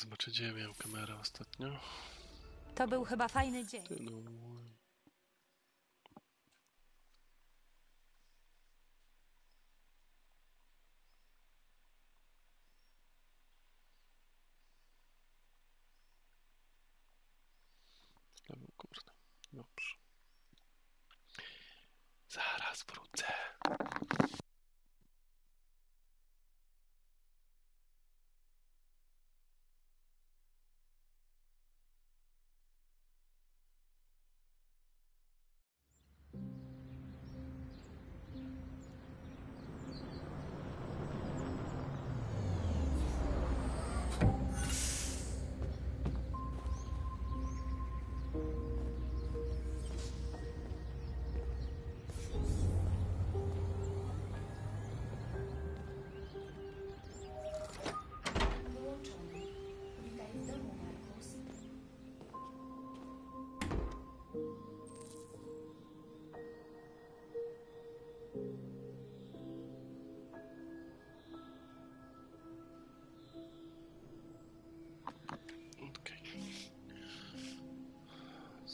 zobaczę, gdzie ja miałem kamerę ostatnio. To był chyba fajny dzień.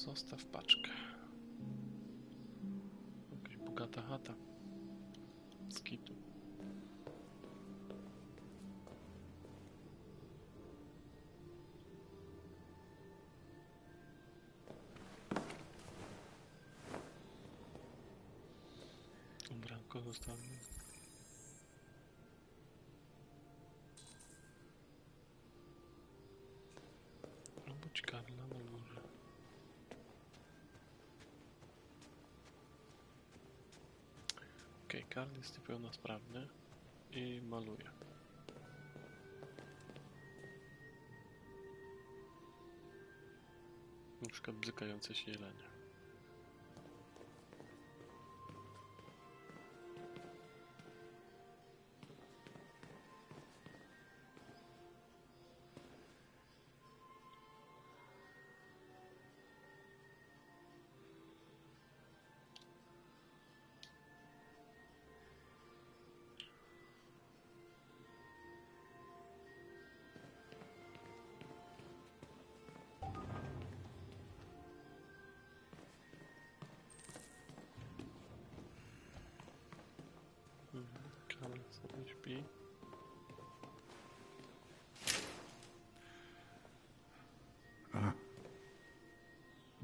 Zostaw paczkę. Okej, bogata chata. Skitu. Ubranko zostawię. Albo ci Karla, no może. Okej, Karl jest niepełnosprawny i maluje. Na przykład bzykające się jelenie.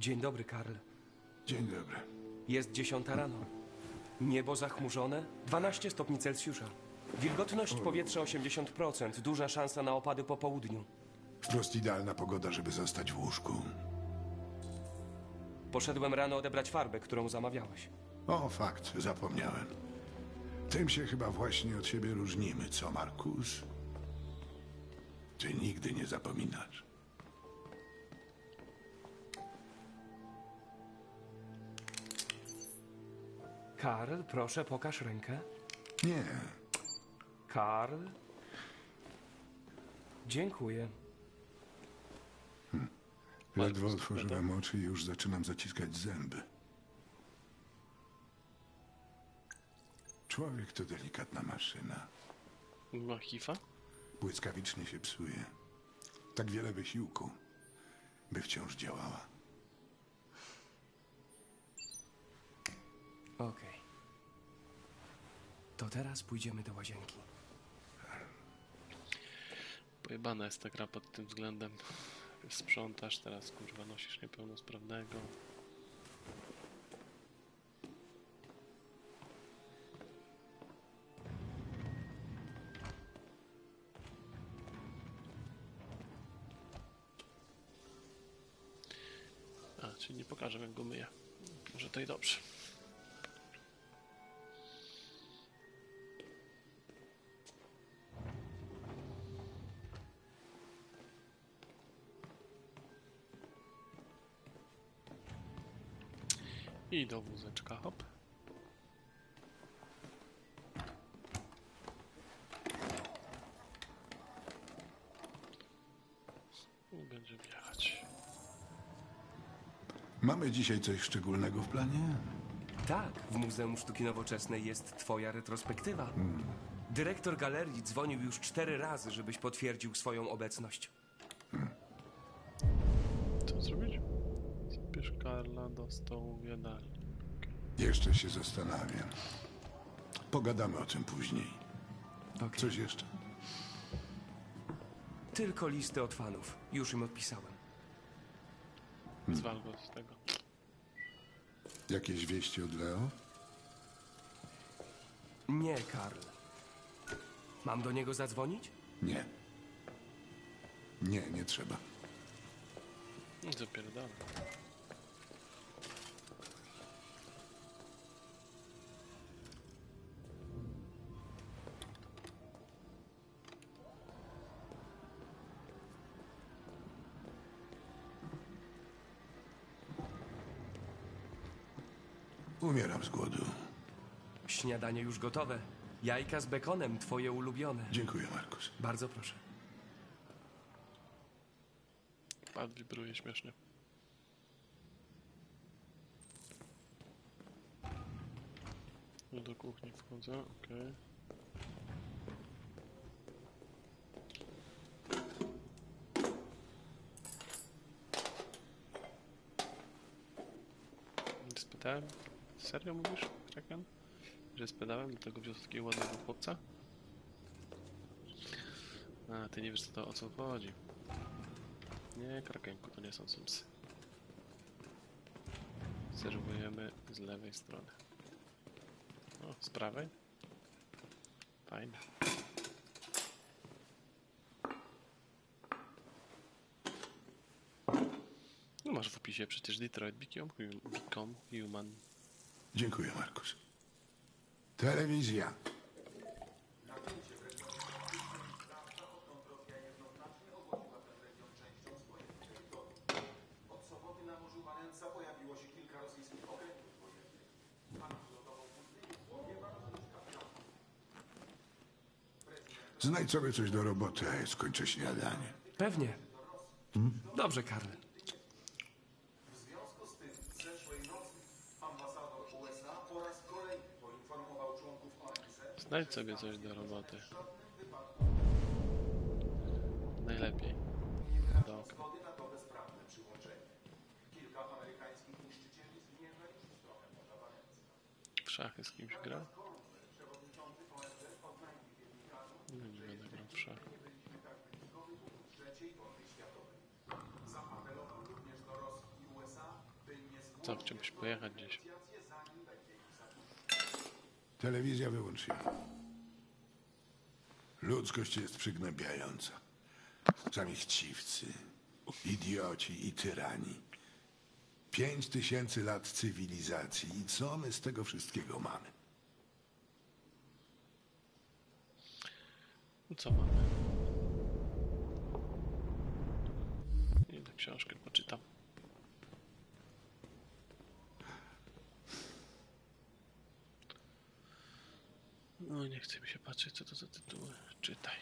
Dzień dobry, Karl. Dzień dobry. Jest dziesiąta rano. Niebo zachmurzone, 12 stopni Celsjusza. Wilgotność powietrza 80%, duża szansa na opady po południu. Wprost idealna pogoda, żeby zostać w łóżku. Poszedłem rano odebrać farbę, którą zamawiałeś. O, fakt, zapomniałem. Tym się chyba właśnie od siebie różnimy, co, Markus? Ty nigdy nie zapominasz. Karl, proszę, pokaż rękę. Nie, Karl. Dziękuję. ledwo otworzyłem oczy i już zaczynam zaciskać zęby. Człowiek to delikatna maszyna. Ma hifa? Błyskawicznie się psuje. Tak wiele wysiłku, by wciąż działała. Okej. To teraz pójdziemy do łazienki. Pojebana jest ta gra pod tym względem. Sprzątasz, teraz kurwa nosisz niepełnosprawnego. A, czyli nie pokażę jak go myję. Może to i dobrze. I do wózeczka, hop. I będzie wjechać. Mamy dzisiaj coś szczególnego w planie? Tak, w Muzeum Sztuki Nowoczesnej jest twoja retrospektywa. Dyrektor galerii dzwonił już cztery razy, żebyś potwierdził swoją obecność. mam zrobić? Karla do stołu w jadalni. Jeszcze się zastanawiam. Pogadamy o tym później. Okej. Coś jeszcze? Tylko listy od fanów. Już im odpisałem. Zwal go z tego. Jakieś wieści od Leo? Nie, Karl. Mam do niego zadzwonić? Nie. Nie, nie trzeba. No, Zapierdolę. Z głodu. Śniadanie już gotowe. Jajka z bekonem, twoje ulubione. Dziękuję, Markus. Bardzo proszę. Pad wibruje śmiesznie. No do kuchni wchodzę, okej. Nie spytałem? Serio mówisz, Kraken? Że spytałem, dlatego wziął takiego ładnego chłopca? A, ty nie wiesz co to, o co chodzi. Nie, krakenku, to nie są Simsy. Serwujemy z lewej strony. O, z prawej? Fajne. No masz w opisie przecież Detroit Become, become Human. Dziękuję, Markus. Telewizja. Znajdź sobie coś do roboty, a ja skończę śniadanie. Pewnie. Dobrze, Karl. Znajdź sobie coś do roboty. Najlepiej. Do. W szachy z kimś gra? No nie będę grał w szachy. Co, chciałbyś pojechać gdzieś? Telewizja wyłącz ją. Ludzkość jest przygnębiająca. Sami chciwcy, idioci i tyrani. Pięć tysięcy lat cywilizacji i co my z tego wszystkiego mamy? Co mamy? Idę książkę No nie chce mi się patrzeć co to za tytuły. Czytaj.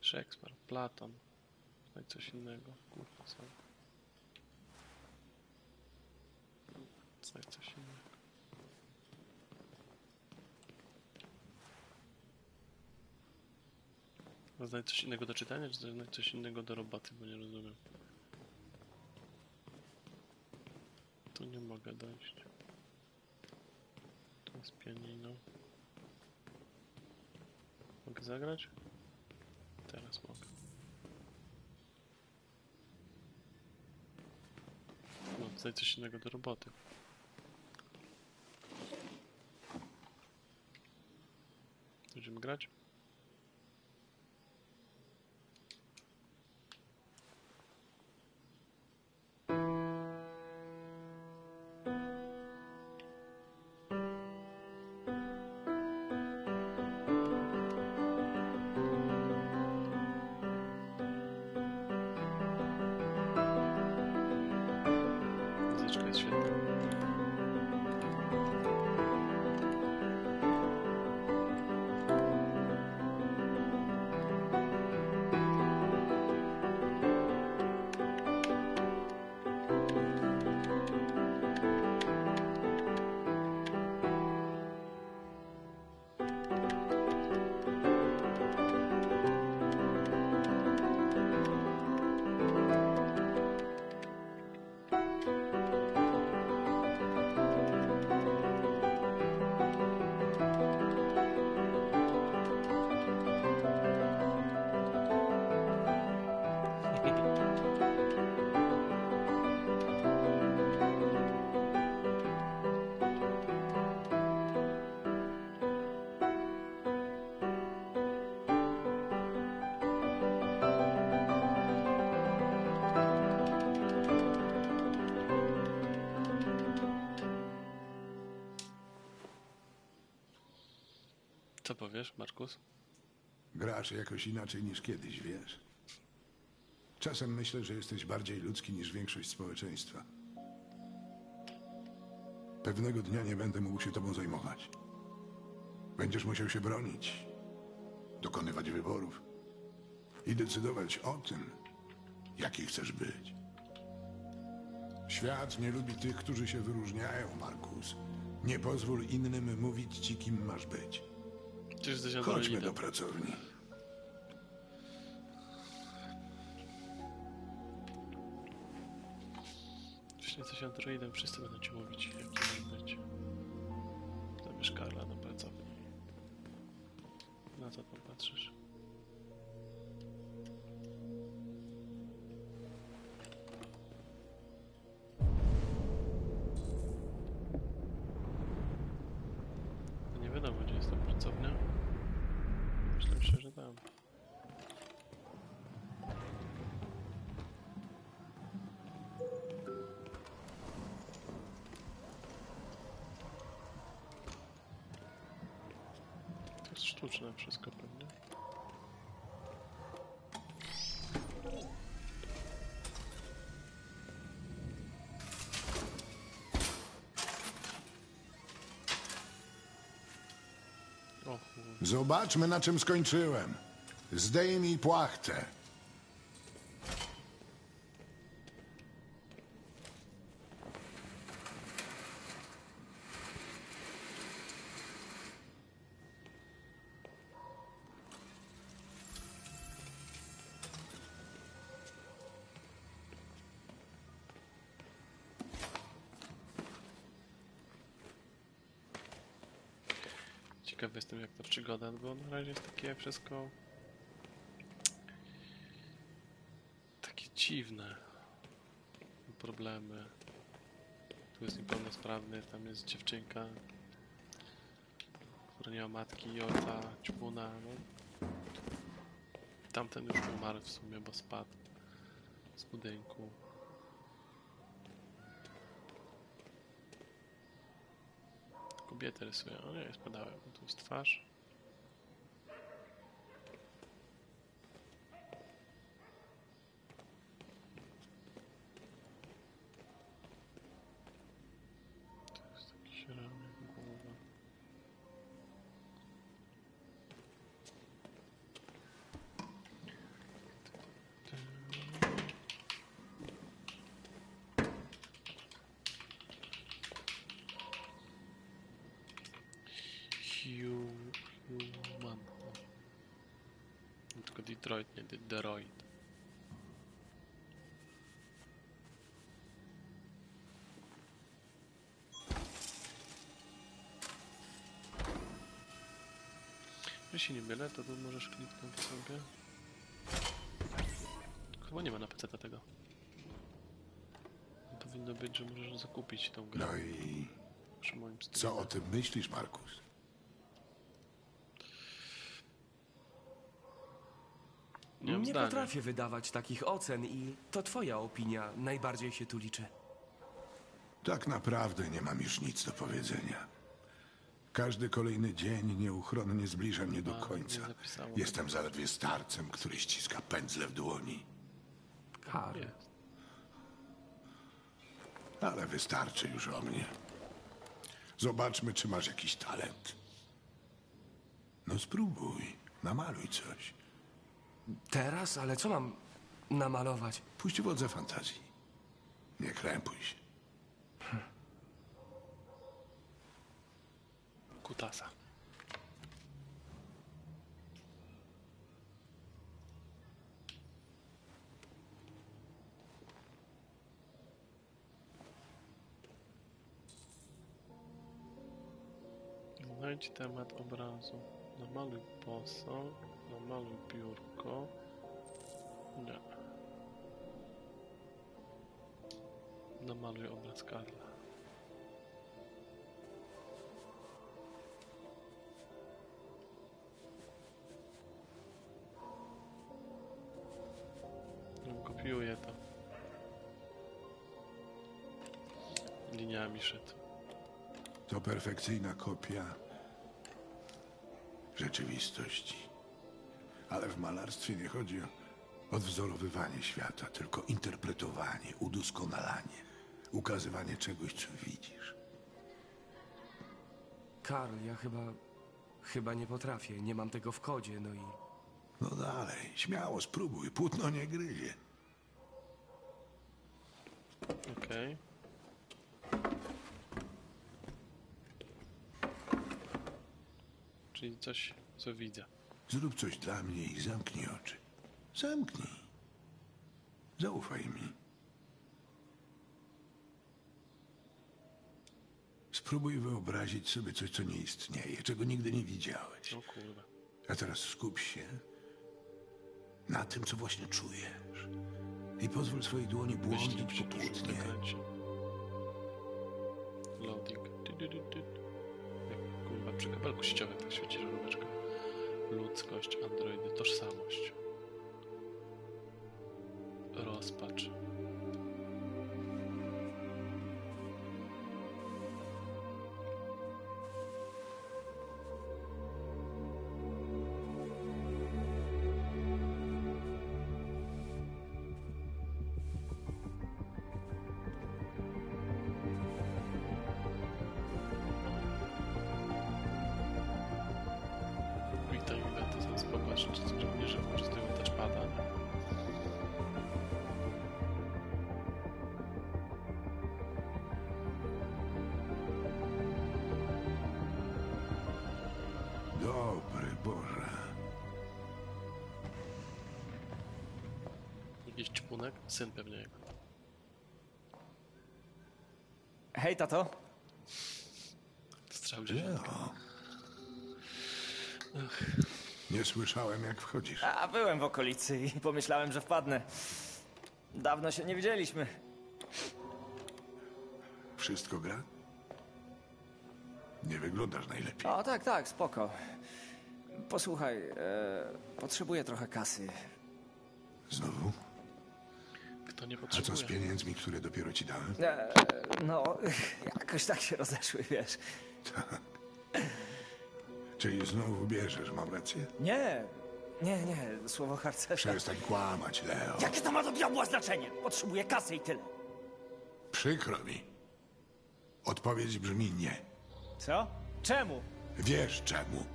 Szekspir, Platon. No i coś innego. Kurwa co? Coś innego. Znajdź coś innego do czytania, czy znajdź coś innego do roboty, bo nie rozumiem. Tu nie mogę dojść. Tu jest pianino. Mogę zagrać? Teraz mogę. No, znajdź coś innego do roboty. Będziemy grać? Powiesz, Markus? Grasz jakoś inaczej niż kiedyś, wiesz? Czasem myślę, że jesteś bardziej ludzki niż większość społeczeństwa. Pewnego dnia nie będę mógł się tobą zajmować. Będziesz musiał się bronić, dokonywać wyborów i decydować o tym, jaki chcesz być. Świat nie lubi tych, którzy się wyróżniają, Markus. Nie pozwól innym mówić ci, kim masz być. Chodźmy do pracowni. Jeśli jesteś androidem, wszyscy będą ci mówić, jaki masz być. Zabierz Karla do pracowni. Na co tam patrzysz? To jest sztuczne wszystko pewnie. Zobaczmy, na czym skończyłem. Zdejmij płachtę. Ciekawy jestem jak ta przygoda, bo na razie jest takie wszystko takie dziwne problemy. Tu jest niepełnosprawny, tam jest dziewczynka, która nie ma matki ojca, ćpuna. No. Tamten już umarł w sumie, bo spadł z budynku. Kobietę rysuję. O nie, spadałem. Tu jest twarz. To jest jakiś ramię, głowa. Hu- Human. o. No, Tylko Detroit. Jeśli nie mylę, to tu możesz kliknąć sobie. Chyba nie ma na PC tego. Powinno być, że możesz zakupić tą grę No i przy moim co o tym myślisz, Markus? Mam Nie potrafię wydawać takich ocen i to twoja opinia najbardziej się tu liczy. Tak naprawdę nie mam już nic do powiedzenia. Każdy kolejny dzień nieuchronnie zbliża mnie do końca. zapisało. Jestem zaledwie starcem, który ściska pędzle w dłoni. Jest. Ale wystarczy już o mnie. Zobaczmy, czy masz jakiś talent. No spróbuj, namaluj coś. Teraz? Ale co mam namalować? Puść wodze fantazji. Nie krępuj się. Kutasa. Znajdź temat obrazu. Namaluj posąg, namaluj biurko. Nie. Namaluj obraz Karla. No, Kopiuję to. Liniami szedł. To perfekcyjna kopia rzeczywistości. Ale w malarstwie nie chodzi o odwzorowywanie świata, tylko interpretowanie, udoskonalanie, ukazywanie czegoś, co widzisz. Karl, ja chyba... Chyba nie potrafię. Nie mam tego w kodzie, no i... No dalej, śmiało spróbuj, płótno nie gryzie. Okej. Czyli coś, co widzę. Zrób coś dla mnie i zamknij oczy. Zamknij. Zaufaj mi. Spróbuj wyobrazić sobie coś, co nie istnieje, czego nigdy nie widziałeś. O kurwa. A teraz skup się na tym, co właśnie czujesz. I pozwól swojej dłoni błądzić po płótnie. Loading. Jak kurwa przy kabelku sieciowym tak świeci żaróweczka. Ludzkość, androidy, tożsamość. Rozpacz. Hej, tato. Strzał dziesiątkę. Leo. Nie słyszałem, jak wchodzisz. A byłem w okolicy i pomyślałem, że wpadnę. Dawno się nie widzieliśmy. Wszystko gra? Nie wyglądasz najlepiej. O, tak, tak, spoko. Posłuchaj, e, potrzebuję trochę kasy. Znowu? Kto nie A co z pieniędzmi, które dopiero ci dałem? E, no, jakoś tak się rozeszły, wiesz. Czyli znowu bierzesz, mam rację? Nie, nie, nie, słowo harcerza. Przestań kłamać, Leo. Jakie to ma do diabła znaczenie? Potrzebuję kasy i tyle. Przykro mi. Odpowiedź brzmi nie. Co? Czemu? Wiesz czemu.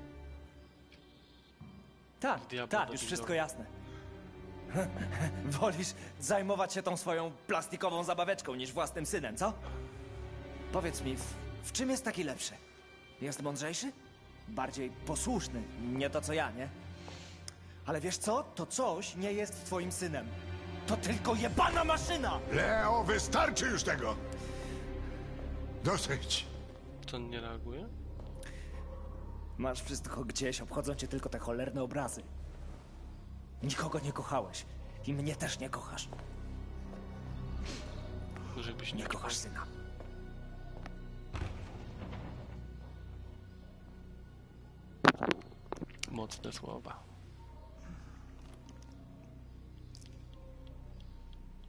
Tak, Diabła tak, do już wszystko jasne. Wolisz zajmować się tą swoją plastikową zabaweczką niż własnym synem, co? Powiedz mi, w, w czym jest taki lepszy? Jest mądrzejszy? Bardziej posłuszny, nie to co ja, nie? Ale wiesz co? To coś nie jest twoim synem. To tylko jebana maszyna! Leo, wystarczy już tego! Dosyć. To nie reaguje? Masz wszystko gdzieś, obchodzą cię tylko te cholerne obrazy. Nikogo nie kochałeś i mnie też nie kochasz. Żebyś Nie nie kochasz syna. Mocne słowa.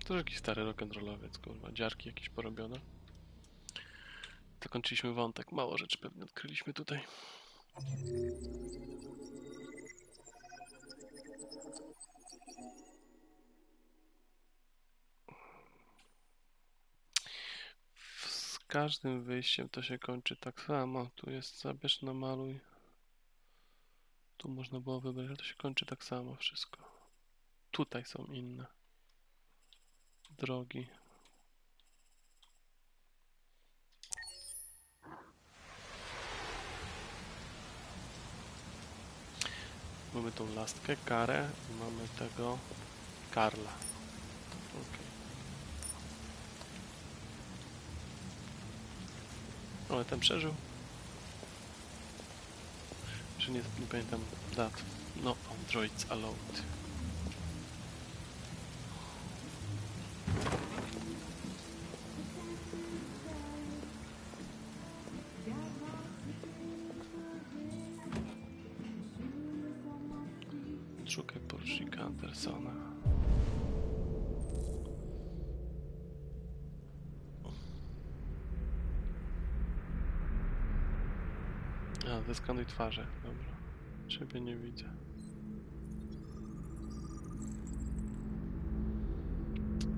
To jakiś stary rock'n'rollowiec, kurwa. Dziarki jakieś porobione. Zakończyliśmy wątek. Mało rzeczy pewnie odkryliśmy tutaj. Każdym wyjściem to się kończy tak samo. Tu jest zabierz, namaluj. Tu można było wybrać, ale to się kończy tak samo wszystko. Tutaj są inne drogi. Mamy tą lastkę, karę i mamy tego Karla. Okej. Ale ten przeżył. Czy nie, nie pamiętam dat. No, Androids Allowed. Twarze, dobra. Ciebie nie widzę.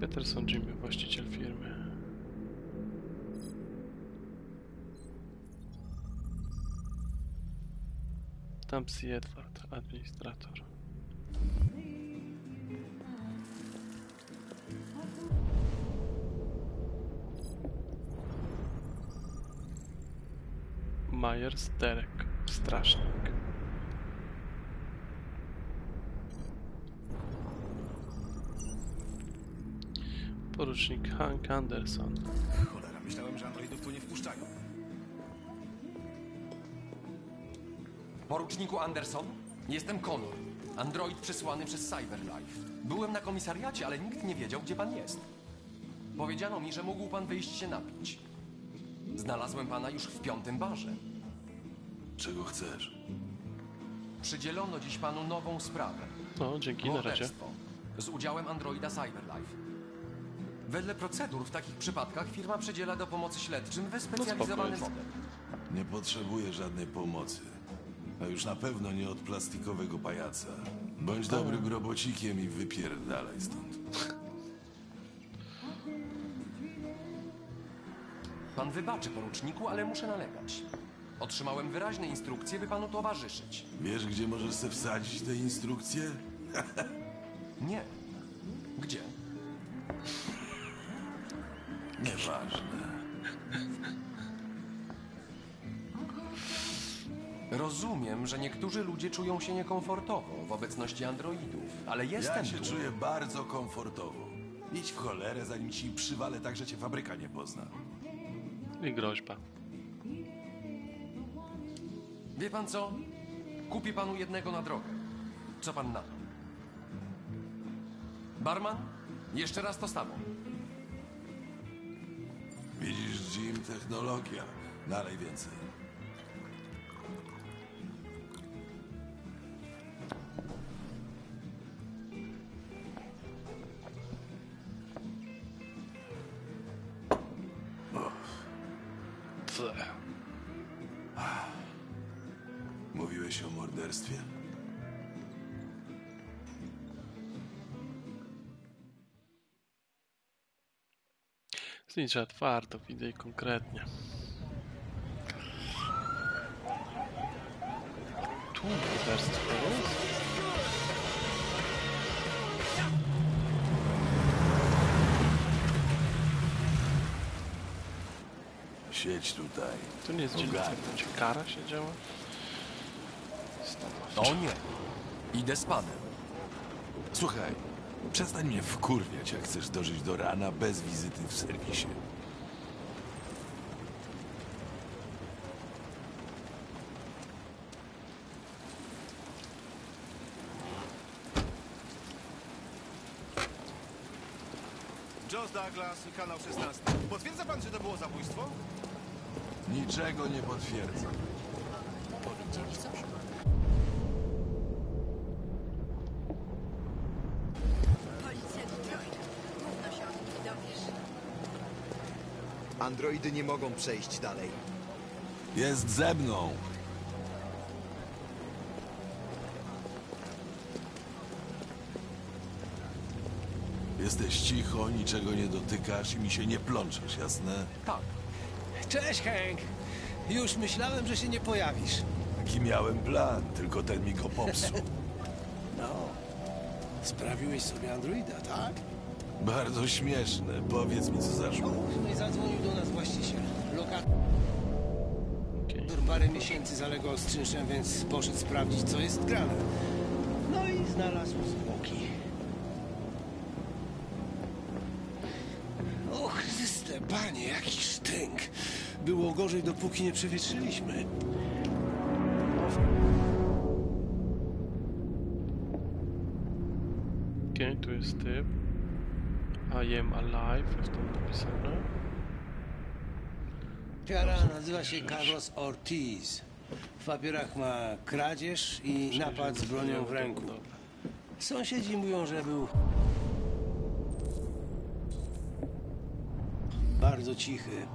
Peterson Jimmy, właściciel firmy. Tampsi Edward, administrator. Myers Derek, strażnik. Porucznik Hank Anderson. Cholera, myślałem, że androidów tu nie wpuszczają. Poruczniku Anderson, jestem Connor, android przysłany przez Cyberlife. Byłem na komisariacie, ale nikt nie wiedział, gdzie pan jest. Powiedziano mi, że mógł pan wyjść się napić. Znalazłem pana już w piątym barze. Czego chcesz? Przydzielono dziś panu nową sprawę. No, dzięki, na razie. Morderstwo. Z udziałem androida Cyberlife. Wedle procedur w takich przypadkach firma przydziela do pomocy śledczym wyspecjalizowany spoko model. Nie potrzebuję żadnej pomocy. A już na pewno nie od plastikowego pajaca. Bądź dobrym robocikiem i wypierdalaj stąd. Pan wybaczy, poruczniku, ale muszę nalegać. Otrzymałem wyraźne instrukcje, by panu towarzyszyć. Wiesz, gdzie możesz se wsadzić te instrukcje? Nie. Gdzie? Nieważne. Rozumiem, że niektórzy ludzie czują się niekomfortowo w obecności androidów, ale jestem Ja się tu. czuję bardzo komfortowo. Idź w cholerę, zanim ci przywalę tak, że cię fabryka nie pozna. I groźba. Wie pan co? Kupię panu jednego na drogę. Co pan na to? Barman? Jeszcze raz to samo. Widzisz, Jim, technologia. Nalej więcej. Mówiłeś o morderstwie? Zlicza twardo, widzę i konkretnie. Tu morderstwo jest? Siedź tutaj. To nie jest dzielnica, ci kara siedziała? O nie. Idę z panem. Słuchaj, przestań mnie wkurwiać, jak chcesz dożyć do rana bez wizyty w serwisie. Josh Douglas, kanał 16. Potwierdza pan, że to było zabójstwo? Niczego nie potwierdzam. Powiedzieli coś? Androidy nie mogą przejść dalej. Jest ze mną. Jesteś cicho, niczego nie dotykasz i mi się nie plączesz, jasne? Tak. Cześć, Hank. Już myślałem, że się nie pojawisz. Taki miałem plan, tylko ten mi go popsuł. No. Sprawiłeś sobie androida, tak? Bardzo śmieszne. Powiedz mi, co zaszło. I zadzwonił do nas właściciel. Lokator Okej. parę miesięcy zalegał z czynszem, więc poszedł sprawdzić, co jest grane. No i znalazł zwłoki. Och, Chryste, panie, jaki sztynk. Było gorzej, dopóki nie przewietrzyliśmy. Okej, tu jest typ. I am alive, jest tam napisane. Ofiara nazywa się Carlos Ortiz. W papierach ma kradzież i napad z bronią w ręku. Sąsiedzi mówią, że był bardzo cichy.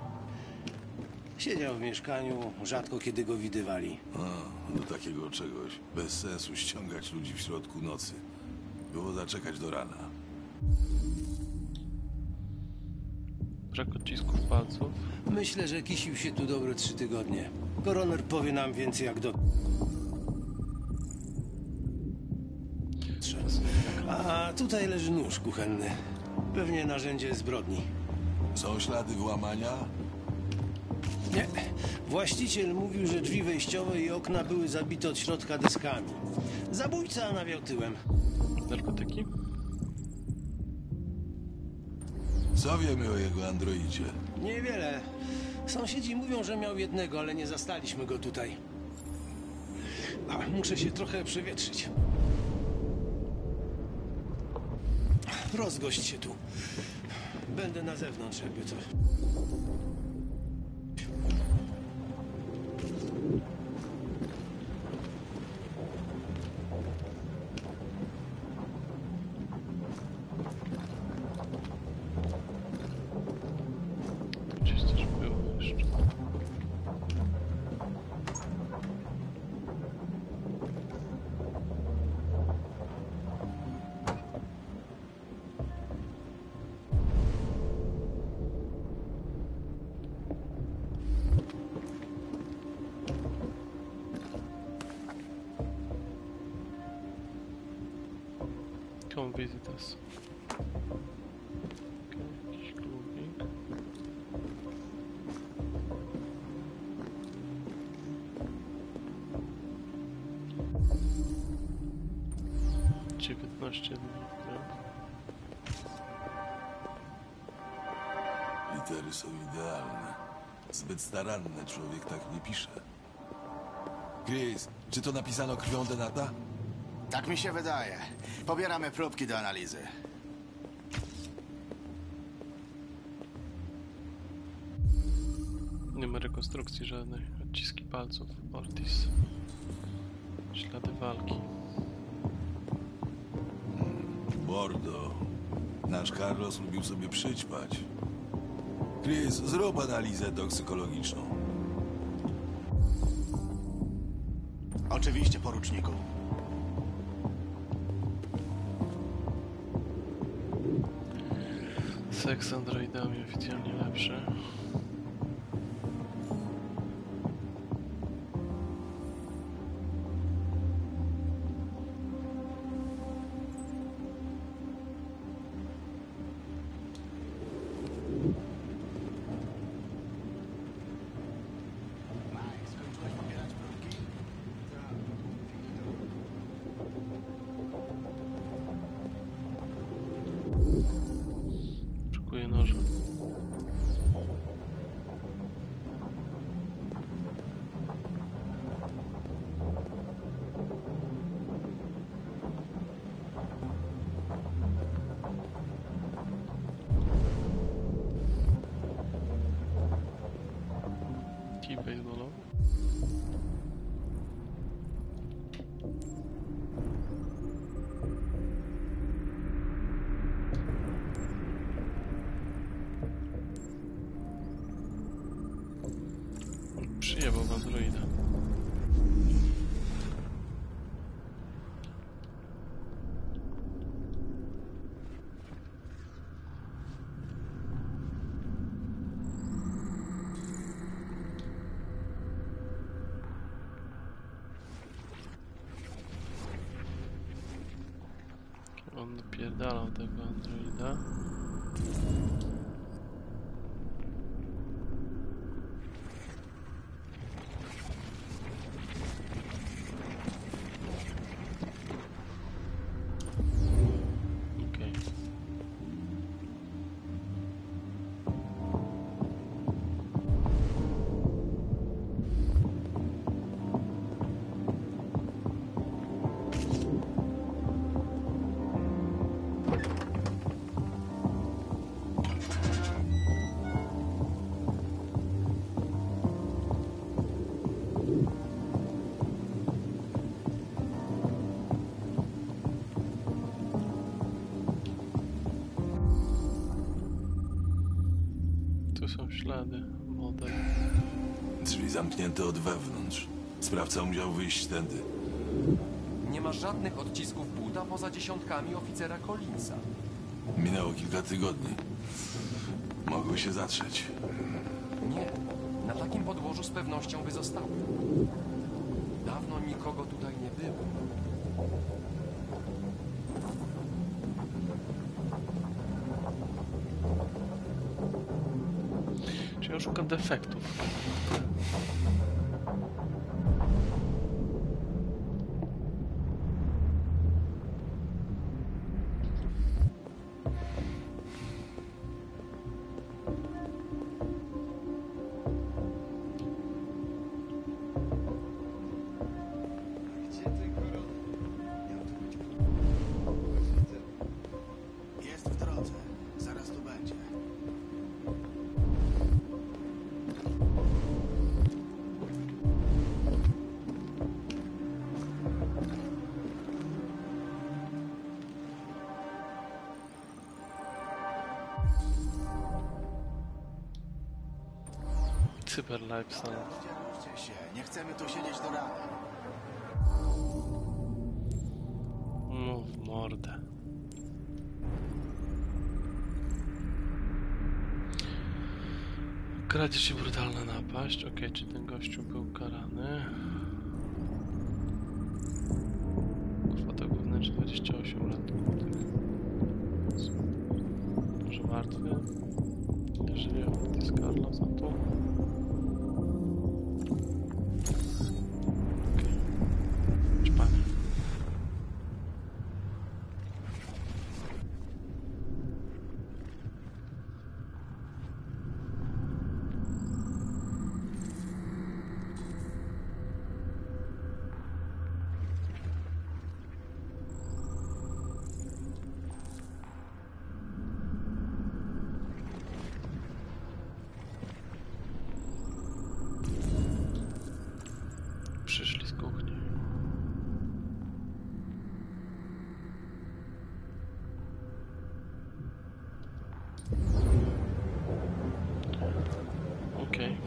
Siedział w mieszkaniu, rzadko kiedy go widywali. A, do takiego czegoś. Bez sensu ściągać ludzi w środku nocy. Było zaczekać do rana. Brak odcisków palców. Myślę, że kisił się tu dobre trzy tygodnie. Koroner powie nam więcej jak do... A tutaj leży nóż kuchenny. Pewnie narzędzie zbrodni. Są ślady włamania? Nie. Właściciel mówił, że drzwi wejściowe i okna były zabite od środka deskami. Zabójca nawiał tyłem. Narkotyki? Co wiemy o jego androidzie? Niewiele. Sąsiedzi mówią, że miał jednego, ale nie zastaliśmy go tutaj. A, muszę się trochę przewietrzyć. Rozgość się tu. Będę na zewnątrz, jakby co. Zbyt staranne człowiek tak nie pisze. Chris, czy to napisano krwią Denata? Tak mi się wydaje. Pobieramy próbki do analizy. Nie ma rekonstrukcji żadnej. Odciski palców. Ortiz. Ślady walki. Bordo. Nasz Carlos lubił sobie przyćpać. Chris, zrób analizę toksykologiczną. Oczywiście, poruczniku. Seks z androidami oficjalnie lepszy. Napierdalał tego androida. Ślady. Model. Drzwi zamknięte od wewnątrz. Sprawca musiał wyjść tędy. Nie ma żadnych odcisków buta poza dziesiątkami oficera Collinsa. Minęło kilka tygodni. Mogły się zatrzeć. Nie, na takim podłożu z pewnością by zostały. Ja szukam defektów. Ruszcie się. Nie chcemy tu siedzieć do rana. No w mordę. Kradzież i brutalna napaść. Okej, czy ten gościu był karany?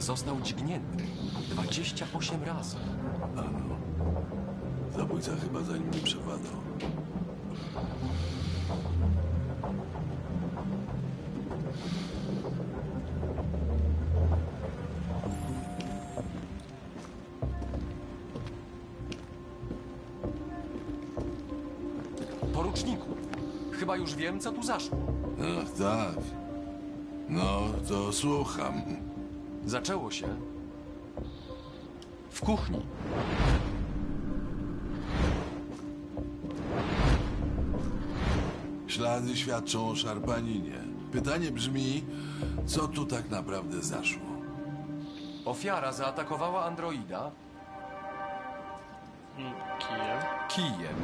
Został dźgnięty 28 razy. Ano. Zabójca chyba za nim nie przepadał. Poruczniku, chyba już wiem, co tu zaszło. No tak. No, to słucham. Zaczęło się w kuchni. Ślady świadczą o szarpaninie. Pytanie brzmi, co tu tak naprawdę zaszło? Ofiara zaatakowała androida Kijem. kijem.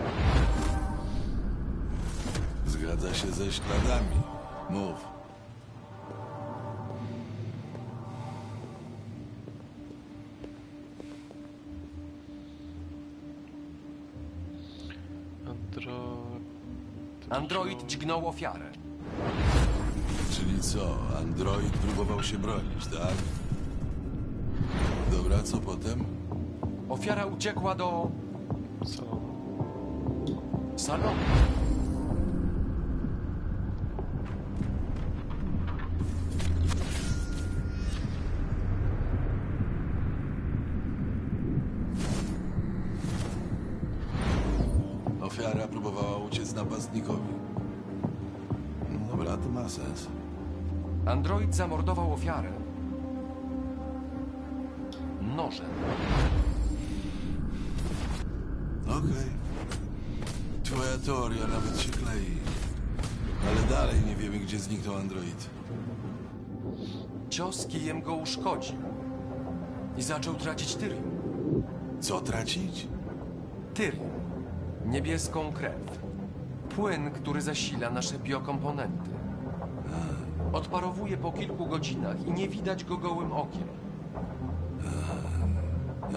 Zgadza się ze śladami. Mów. Dźgnął ofiarę. Czyli co? Android próbował się bronić, tak? Dobra, co potem? Ofiara uciekła do Co? salonu. Nożem. Okej. Twoja teoria nawet się klei. Ale dalej nie wiemy, gdzie zniknął android. Cios kijem go uszkodził. I zaczął tracić tyrium. Co tracić? Tyrium. Niebieską krew. Płyn, który zasila nasze biokomponenty. Odparowuje po kilku godzinach i nie widać go gołym okiem.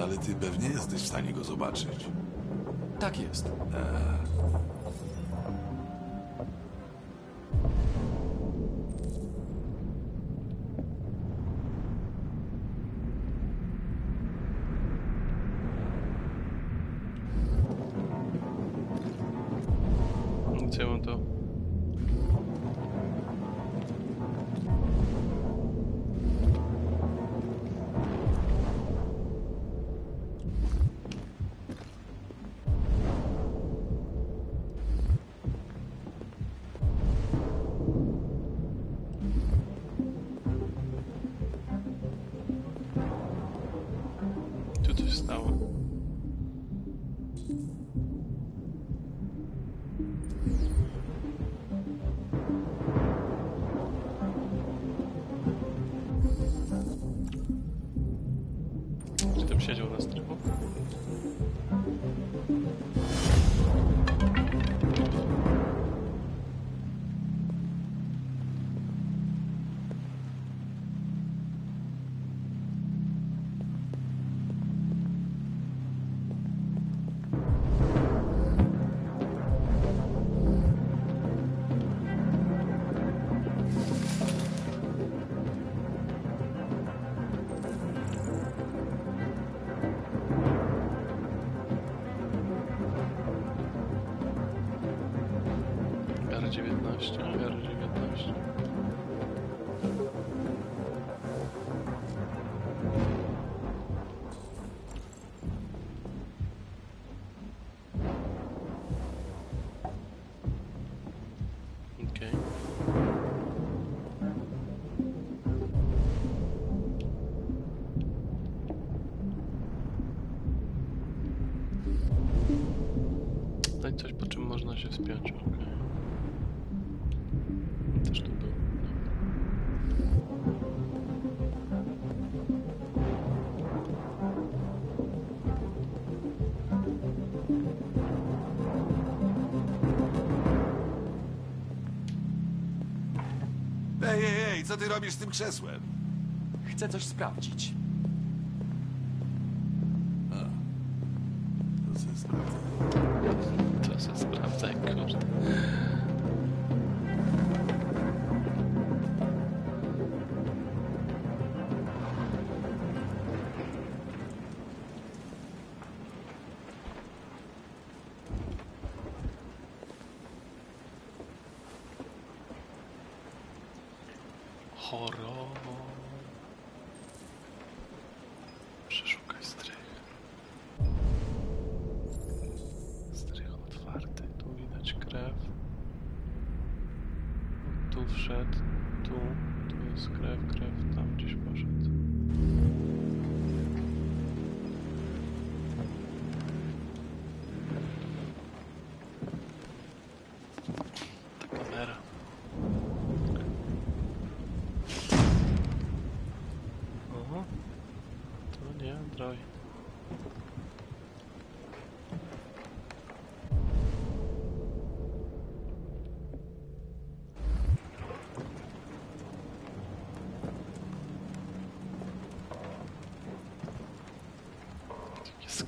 Ale ty pewnie jesteś w stanie go zobaczyć. Tak jest. Co co ty robisz z tym krzesłem? Chcę coś sprawdzić.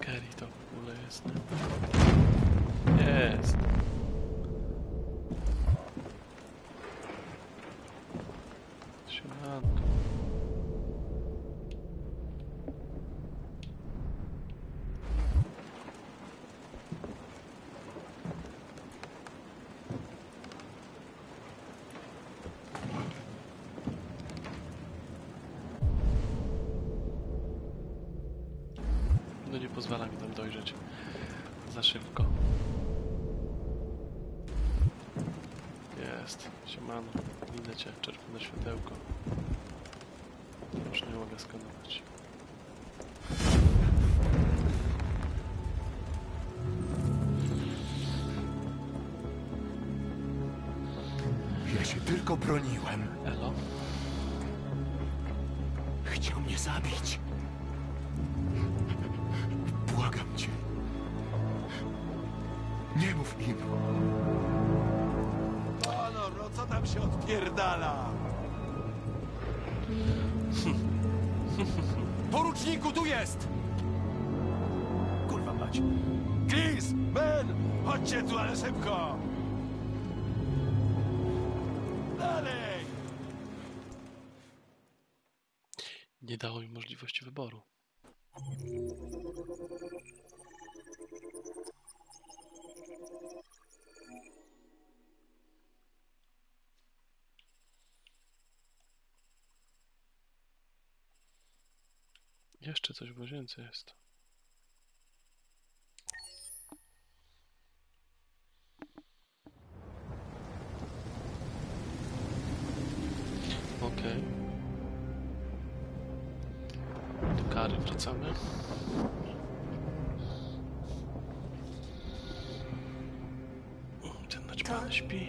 Scary to w ogóle jest, nie? Pozwala mi tam dojrzeć za szybko. Jest. Siemano. Widzę cię. Czerwone światełko. Już nie mogę skanować. Ja się tylko broniłem. Elo? Chciał mnie zabić. Im. Honor, no co tam się odpierdala? Poruczniku, tu jest! Kurwa mać. Chris, Ben, chodźcie tu, ale szybko. Dalej. Nie dało mi możliwości wyboru. Jeszcze coś w łazience jest. Okej. Do kary wracamy. Ten naćpany śpi.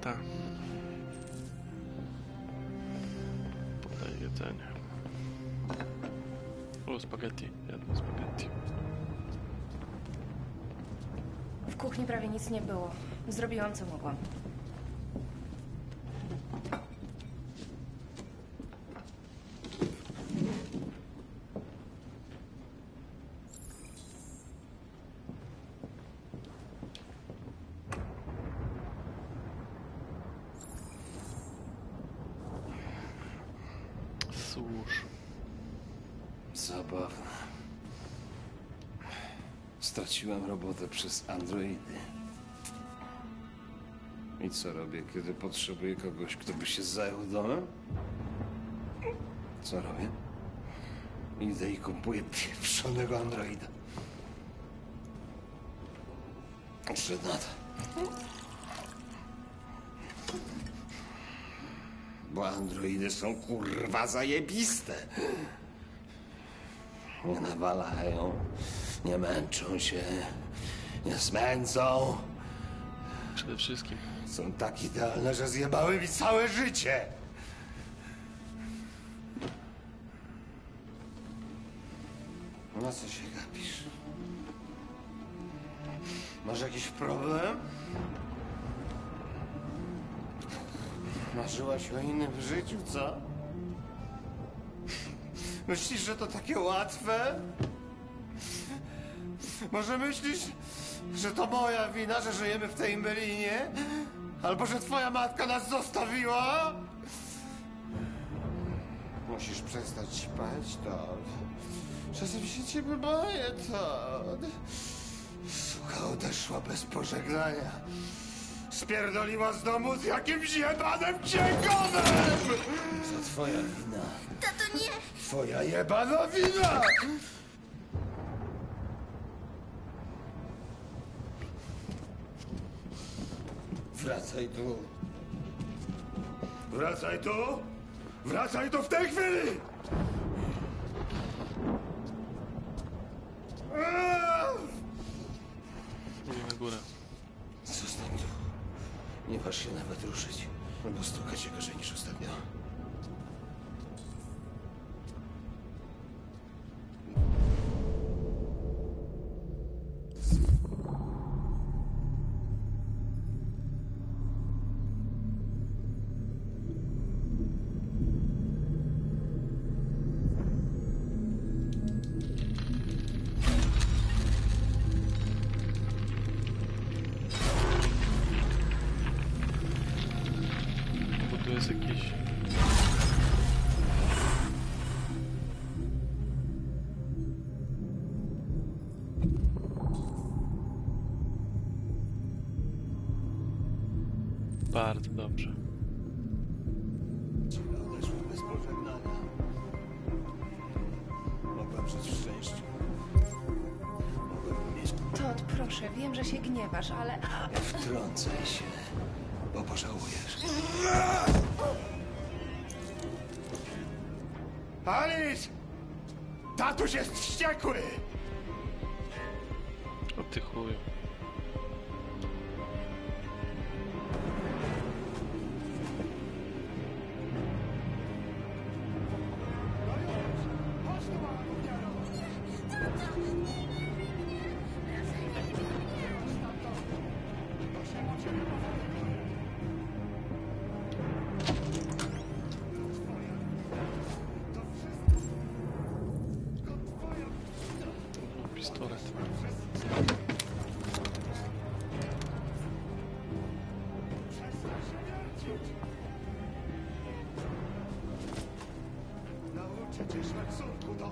Ta, ta. Podaj jedzenie. O, spaghetti. Jadłem spaghetti. W kuchni prawie nic nie było. Zrobiłam co mogłam. Robotę przez androidy. I co robię, kiedy potrzebuję kogoś, kto by się zajął domem? Co robię? Idę i kupuję pieprzonego androida. Przed na to. Bo androidy są kurwa zajebiste. Nie nawalają, nie męczą się, nie smęcą. Przede wszystkim. Są tak idealne, że zjebały mi całe życie. Na co się gapisz? Masz jakiś problem? Marzyłaś o innym życiu, co? Myślisz, że to takie łatwe? Może myślisz, że to moja wina, że żyjemy w tej mylinie? Albo że twoja matka nas zostawiła? Musisz przestać śpać, Todd. Czasem się ciebie boję, Todd. Suka odeszła bez pożegnania. Spierdoliła z domu z jakimś jebanym księgowym! To twoja wina. Tato, nie! Twoja jebana wina! Wracaj tu. Wracaj tu! Wracaj tu w tej chwili! Nie na górę. Zostań tu. Nie waż się nawet ruszyć. Albo stukać się gorzej niż ostatnio.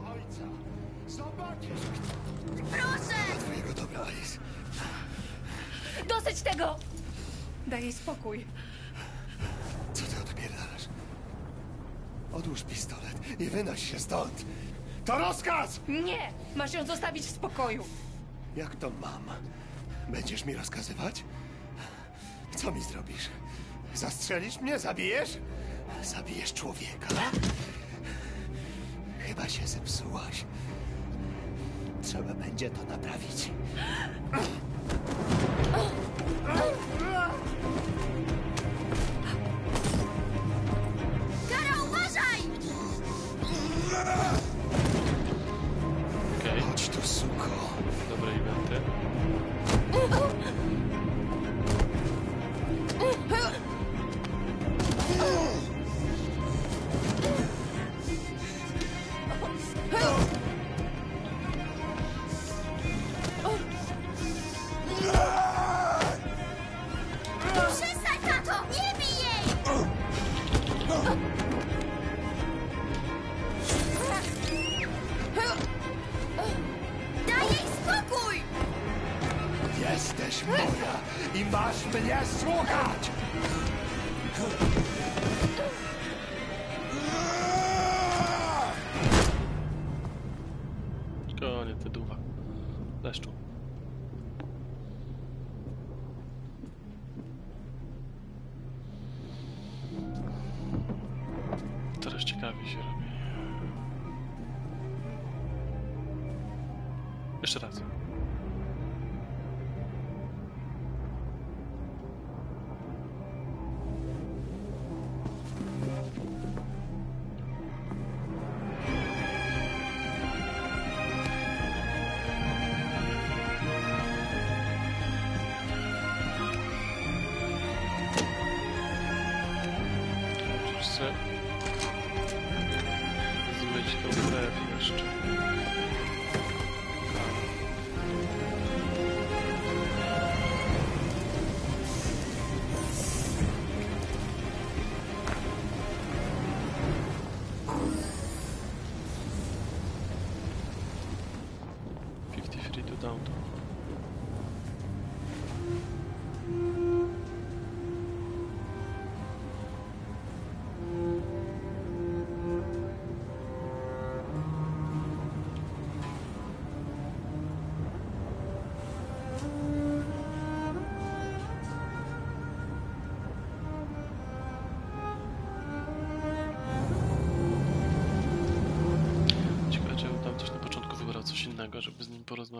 Ojca. Zobaczysz. Proszę! Twojego dobra, Alice. Dosyć tego! Daj jej spokój. Co ty odpierdalasz? Odłóż pistolet i wynoś się stąd. To rozkaz! Nie! Masz ją zostawić w spokoju. Jak to mam? Będziesz mi rozkazywać? Co mi zrobisz? Zastrzelisz mnie? Zabijesz? Zabijesz człowieka? Chyba się zepsułaś. Trzeba będzie to naprawić.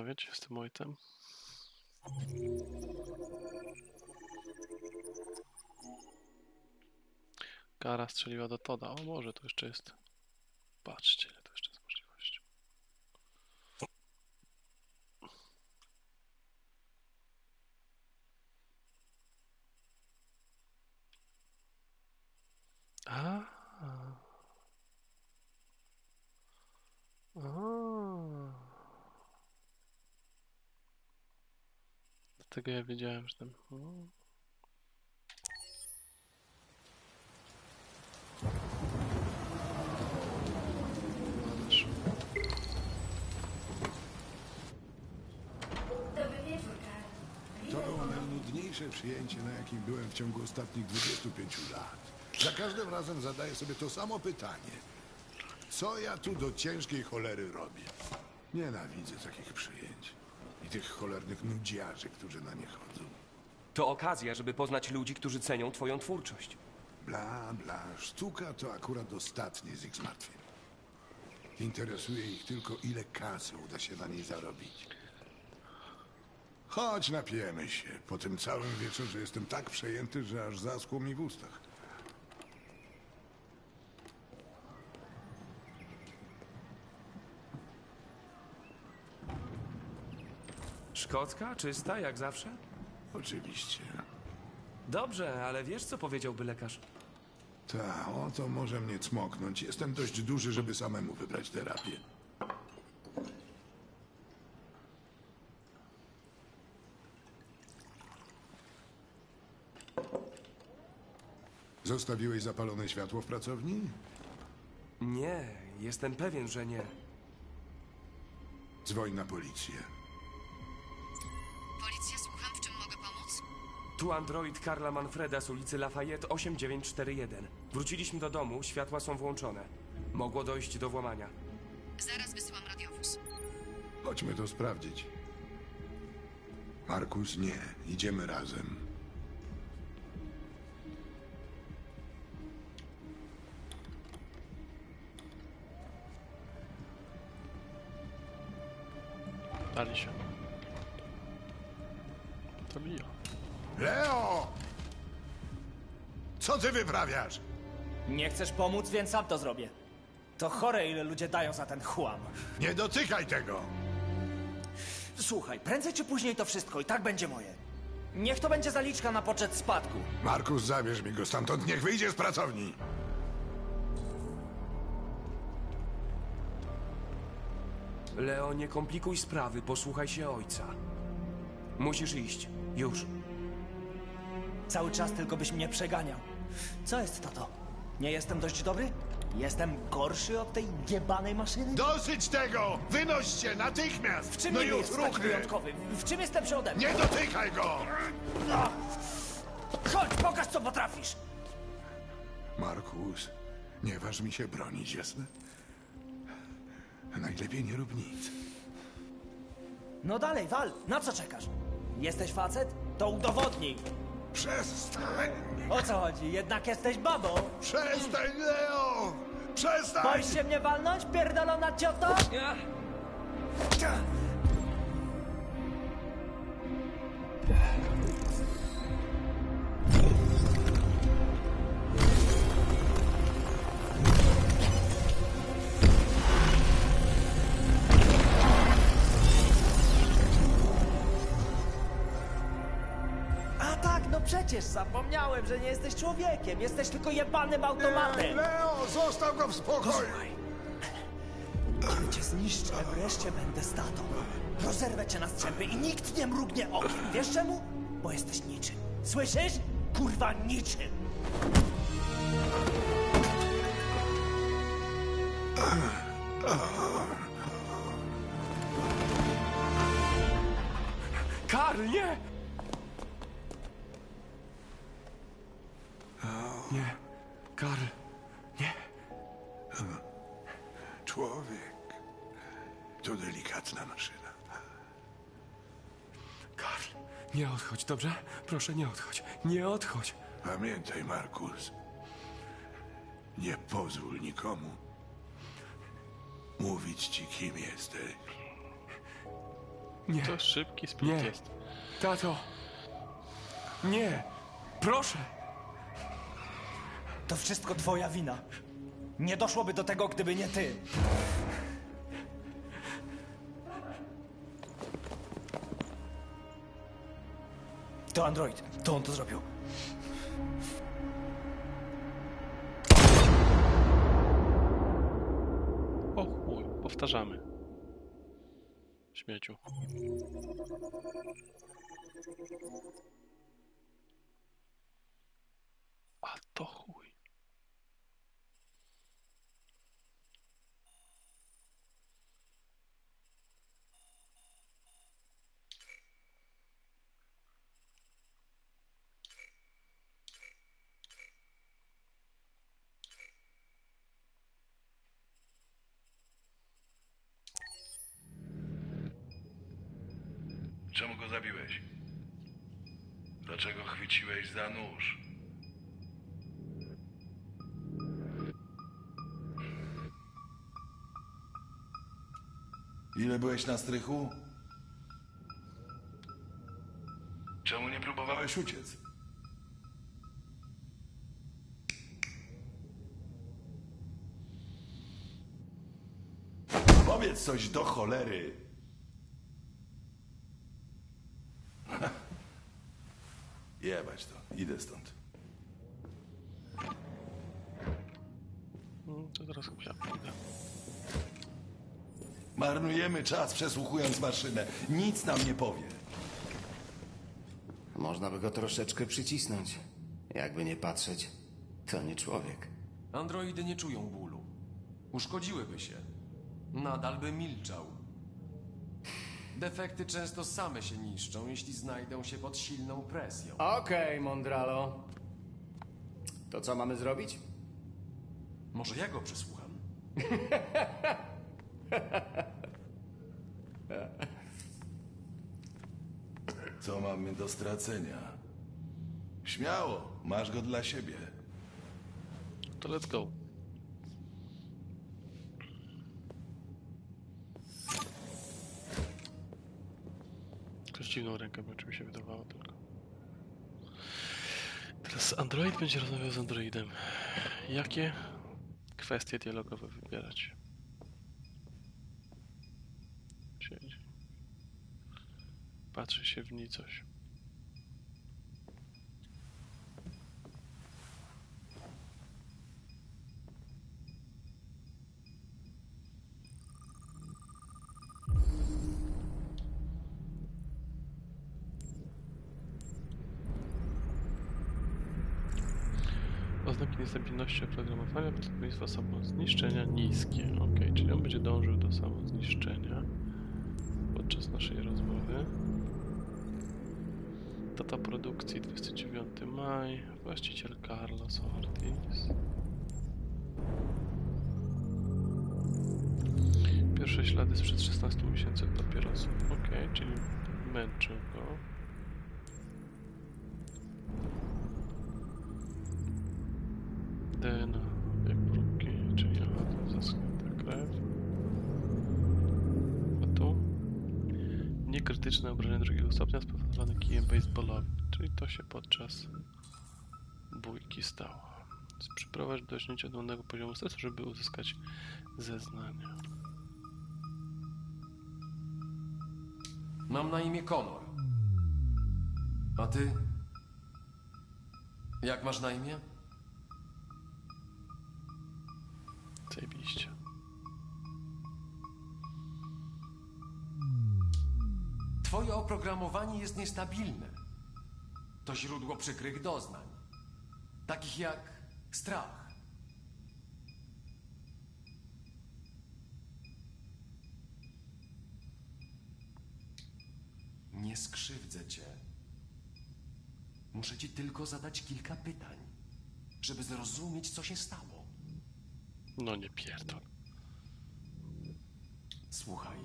Porozmawiać, z tym ojcem. Kara strzeliła do Toda. O, może to jeszcze jest. Patrzcie, to jeszcze jest możliwości. A. A. Dlatego ja wiedziałem, że tam. o. Ależ. Dobry wieczór, Karl. To było najnudniejsze przyjęcie, na jakim byłem w ciągu ostatnich 25 lat. Za każdym razem zadaję sobie to samo pytanie. Co ja tu do ciężkiej cholery robię? Nienawidzę takich przyjęć. I tych cholernych nudziarzy, którzy na nie chodzą. To okazja, żeby poznać ludzi, którzy cenią twoją twórczość. Bla, bla. Sztuka to akurat ostatnie z ich zmartwień. Interesuje ich tylko, ile kasy uda się na niej zarobić. Chodź, napijemy się. Po tym całym wieczorze jestem tak przejęty, że aż zaschło mi w ustach. Szkocka, czysta, jak zawsze? Oczywiście. Dobrze, ale wiesz, co powiedziałby lekarz? Ta, o to może mnie cmoknąć. Jestem dość duży, żeby samemu wybrać terapię. Zostawiłeś zapalone światło w pracowni? Nie, jestem pewien, że nie. Dzwoń na policję. Tu android Karla Manfreda z ulicy Lafayette 8941. Wróciliśmy do domu, światła są włączone. Mogło dojść do włamania. Zaraz wysyłam radiowóz. Chodźmy to sprawdzić. Markus, nie. Idziemy razem. Dali się. To Leo. Leo! Co ty wyprawiasz? Nie chcesz pomóc, więc sam to zrobię. To chore, ile ludzie dają za ten chłam. Nie dotykaj tego! Słuchaj, prędzej czy później to wszystko i tak będzie moje. Niech to będzie zaliczka na poczet spadku. Markus, zabierz mi go stamtąd, niech wyjdzie z pracowni. Leo, nie komplikuj sprawy, posłuchaj się ojca. Musisz iść. Już. Cały czas tylko byś mnie przeganiał. Co jest to to? Nie jestem dość dobry? Jestem gorszy od tej jebanej maszyny? Dosyć tego! Wynoście natychmiast! W czym no już, jest ruchy! wyjątkowy? W czym jestem mnie? Nie dotykaj go! No. Chodź, pokaż co potrafisz! Markus, nie waż mi się bronić, jasne? Najlepiej nie rób nic. No dalej, wal! Na co czekasz? Jesteś facet? To udowodnij! Przestań! O co chodzi? Jednak jesteś babą? Przestań, Leo! Przestań! Boisz się mnie walnąć, pierdolona cioto? Przecież zapomniałem, że nie jesteś człowiekiem. Jesteś tylko jebanym automatem. Leo, zostaw go w spokoju! Kiedy cię zniszczę, wreszcie będę statą. Rozerwę cię na strzępy i nikt nie mrugnie okiem. Wiesz czemu? Bo jesteś niczym. Słyszysz? Kurwa niczym. Karl, nie! Nie. Karl, nie. Człowiek to delikatna maszyna. Karl, nie odchodź, dobrze? Proszę, nie odchodź. Nie odchodź. Pamiętaj, Markus. Nie pozwól nikomu mówić ci, kim jesteś. Nie. To szybki split Nie. jest. Tato. Nie. Proszę. To wszystko twoja wina. Nie doszłoby do tego, gdyby nie ty. To android. To on to zrobił. O chuj, powtarzamy. Śmieciu. A to chuj. Czemu go zabiłeś? Dlaczego chwyciłeś za nóż? Ile byłeś na strychu? Czemu nie próbowałeś uciec? Powiedz coś do cholery. Jebać to. Idę stąd. Mm, To teraz ja pójdę. Marnujemy czas przesłuchując maszynę. Nic nam nie powie. Można by go troszeczkę przycisnąć. Jakby nie patrzeć, to nie człowiek. Androidy nie czują bólu. Uszkodziłyby się. Nadal by milczał. Defekty często same się niszczą, jeśli znajdą się pod silną presją. Okej, Mondralo. To co mamy zrobić? Może ja go przesłucham? Co mamy do stracenia? Śmiało, masz go dla siebie. To let's go. Dziwną rękę, bo czy mi się wydawało tylko. Teraz Android będzie rozmawiał z Androidem. Jakie kwestie dialogowe wybierać? Patrzy się w nicość. Niestabilności oprogramowania prawdopodobieństwa samozniszczenia niskie. Ok, czyli on będzie dążył do samozniszczenia podczas naszej rozmowy. Data produkcji 29 maj. Właściciel Carlos Ortiz. Pierwsze ślady sprzed 16 miesięcy papierosów. Ok, czyli męczył go. Niekrytyczne obrażenie drugiego stopnia spowodowane kijem baseballowym, czyli to się podczas bójki stało. Przyprowadź do osiągnięcia dolnego poziomu stresu, żeby uzyskać zeznania. Mam na imię Conor. A ty? Jak masz na imię? Zajebiście. Twoje oprogramowanie jest niestabilne. To źródło przykrych doznań. Takich jak strach. Nie skrzywdzę cię. Muszę ci tylko zadać kilka pytań, żeby zrozumieć, co się stało. No nie pierdol. Słuchaj,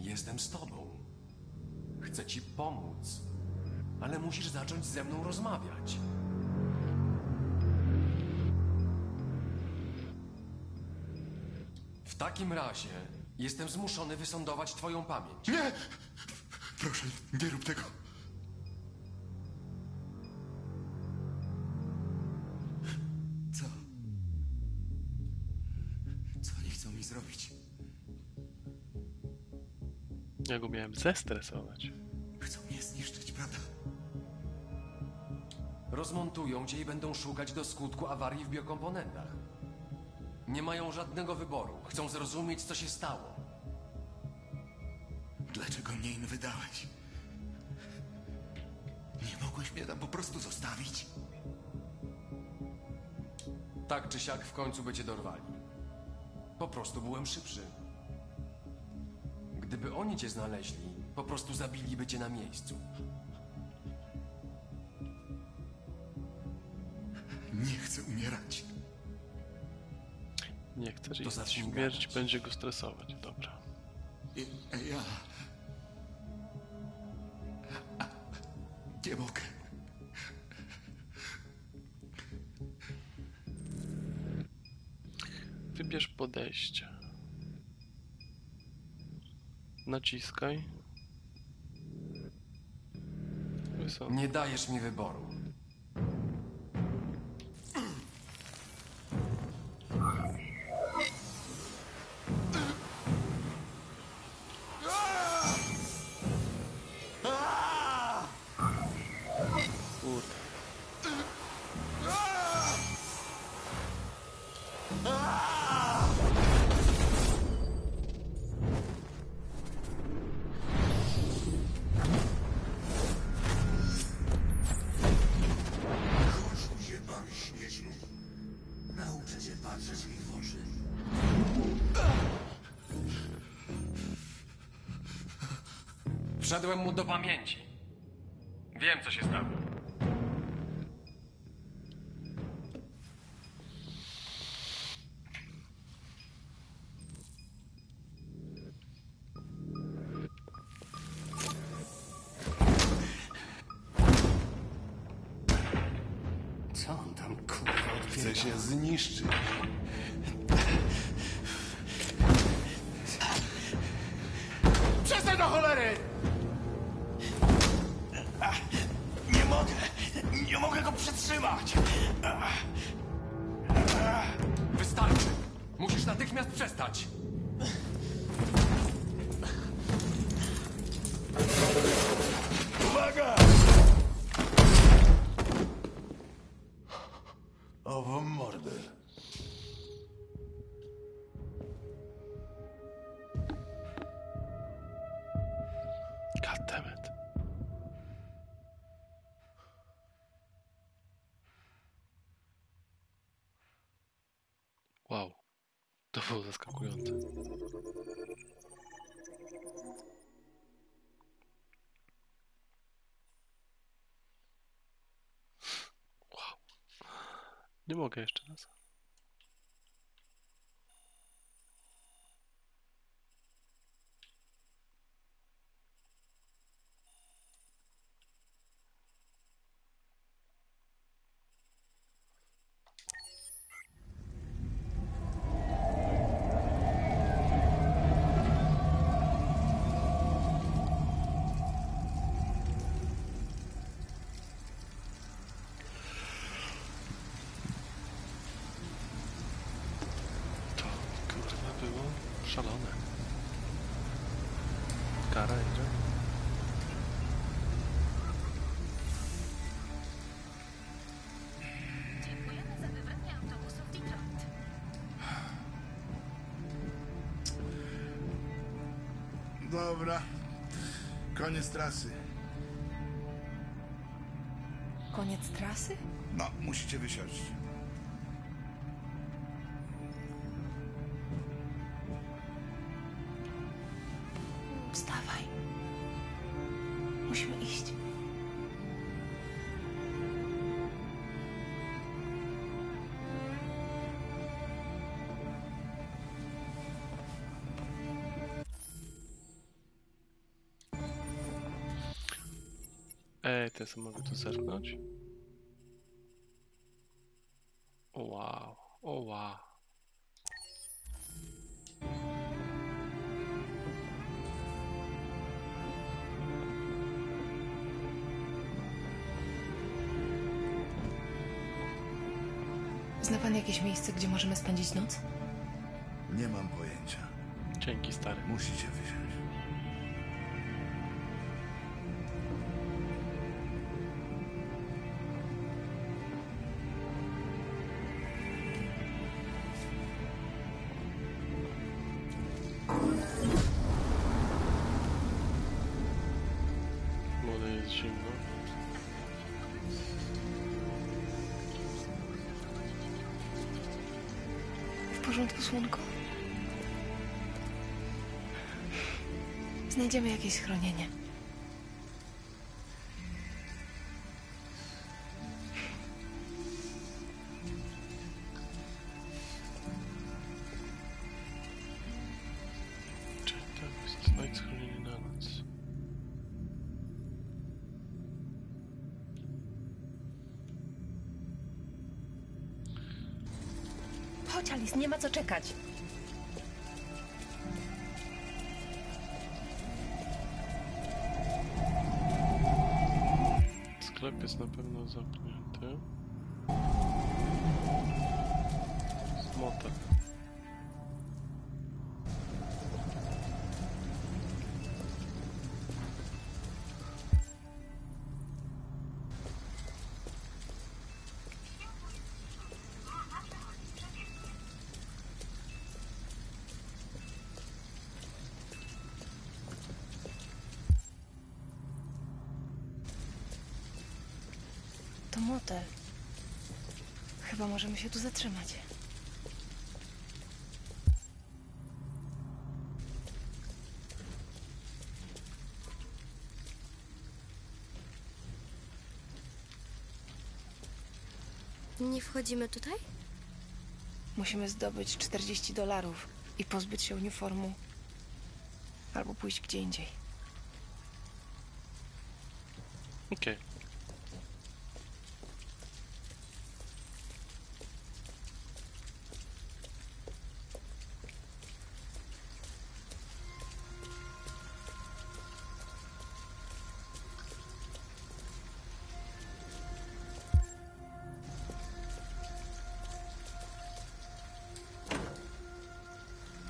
jestem z tobą. Chcę ci pomóc, ale musisz zacząć ze mną rozmawiać. W takim razie jestem zmuszony wysądować twoją pamięć. Nie! Proszę, nie rób tego. Miałem zestresować. Chcą mnie zniszczyć, prawda? Rozmontują cię i będą szukać do skutku awarii w biokomponentach. Nie mają żadnego wyboru. Chcą zrozumieć, co się stało. Dlaczego mnie im wydałeś? Nie mogłeś mnie tam po prostu zostawić? Tak czy siak w końcu by cię dorwali. Po prostu byłem szybszy. Gdyby oni cię znaleźli, po prostu zabiliby cię na miejscu. Nie chcę umierać. Nie chcę, czyli To zacznij śmierć gadać. będzie go stresować. Dobra. I- Ja... Nie mogę. Wybierz podejście. Naciskaj. Wysoko. Nie dajesz mi wyboru. Wszedłem mu do pamięci. Wiem, co się stało. Co on tam kurwa odpierdala? Chce się zniszczyć. Mogę jeszcze raz. Koniec trasy. Koniec trasy? No, musicie wysiąść. Sobie mogę tu zerknąć? O wow, o wow. Zna pan jakieś miejsce, gdzie możemy spędzić noc? Nie mam pojęcia. Dzięki stary. Musicie wysiąść. Znajdziemy jakieś schronienie. Chodź, Alice, nie ma co czekać. Sklep jest hotel. Chyba możemy się tu zatrzymać. Nie wchodzimy tutaj? Musimy zdobyć 40 dolarów i pozbyć się uniformu. Albo pójść gdzie indziej. Okej.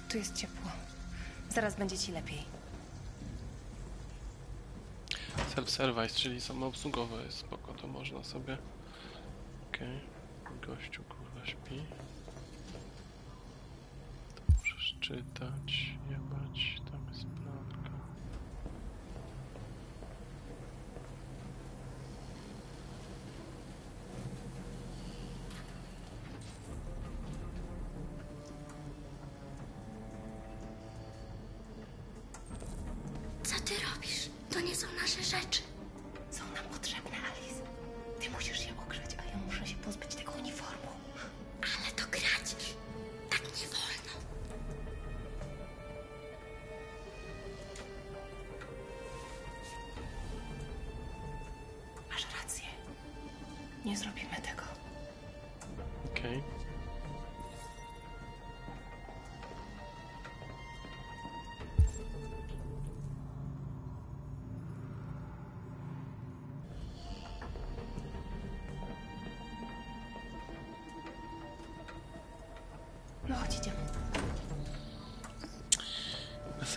Tu jest ciepło. Zaraz będzie ci lepiej. Self-service, czyli samoobsługowe jest spoko, to można sobie. Okej. Gościu kurwa śpi. To możesz czytać,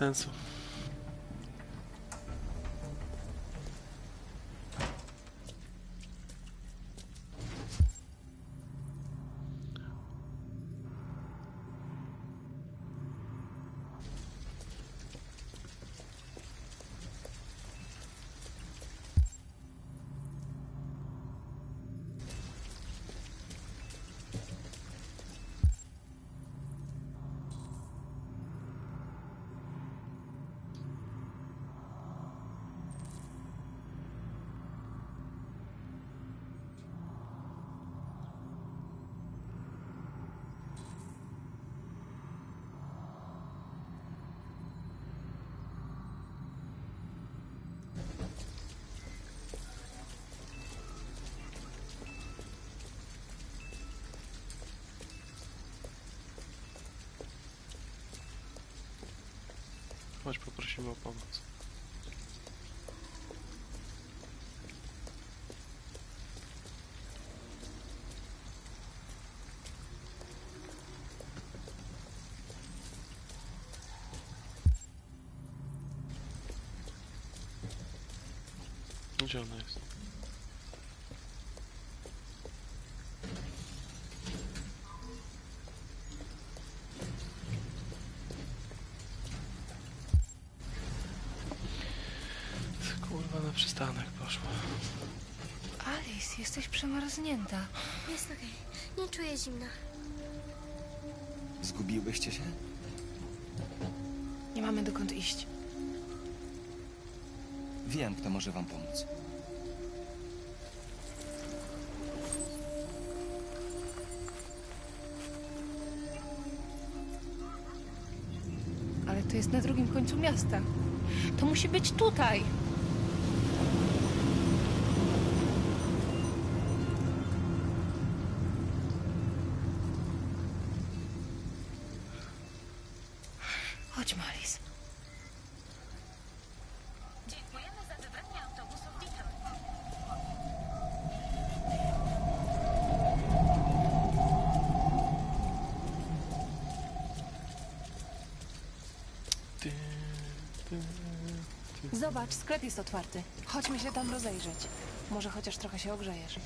Bez sensu. Chodź, poprosimy o pomoc. Gdzie ona jest? Kurwa, na przystanek poszła. Alice, jesteś przemarznięta. Jest okej. Nie czuję zimna. Zgubiłyście się? Nie mamy dokąd iść. Wiem, kto może wam pomóc. Ale to jest na drugim końcu miasta. To musi być tutaj. Chodźmy, Alice. Dziękujemy za wybranie autobusu. Zobacz, sklep jest otwarty. Chodźmy się tam rozejrzeć. Może chociaż trochę się ogrzejesz.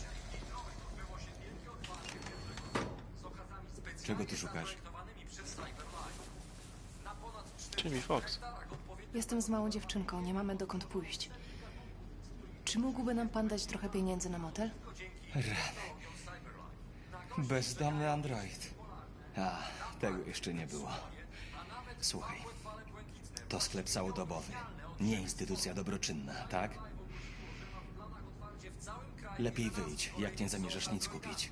Czego tu szukasz? Jimmy Fox. Jestem z małą dziewczynką, nie mamy dokąd pójść. Czy mógłby nam pan dać trochę pieniędzy na motel? Rany. Bezdomny android. A, tego jeszcze nie było. Słuchaj, to sklep całodobowy, nie instytucja dobroczynna, tak? Lepiej wyjdź, jak nie zamierzasz nic kupić.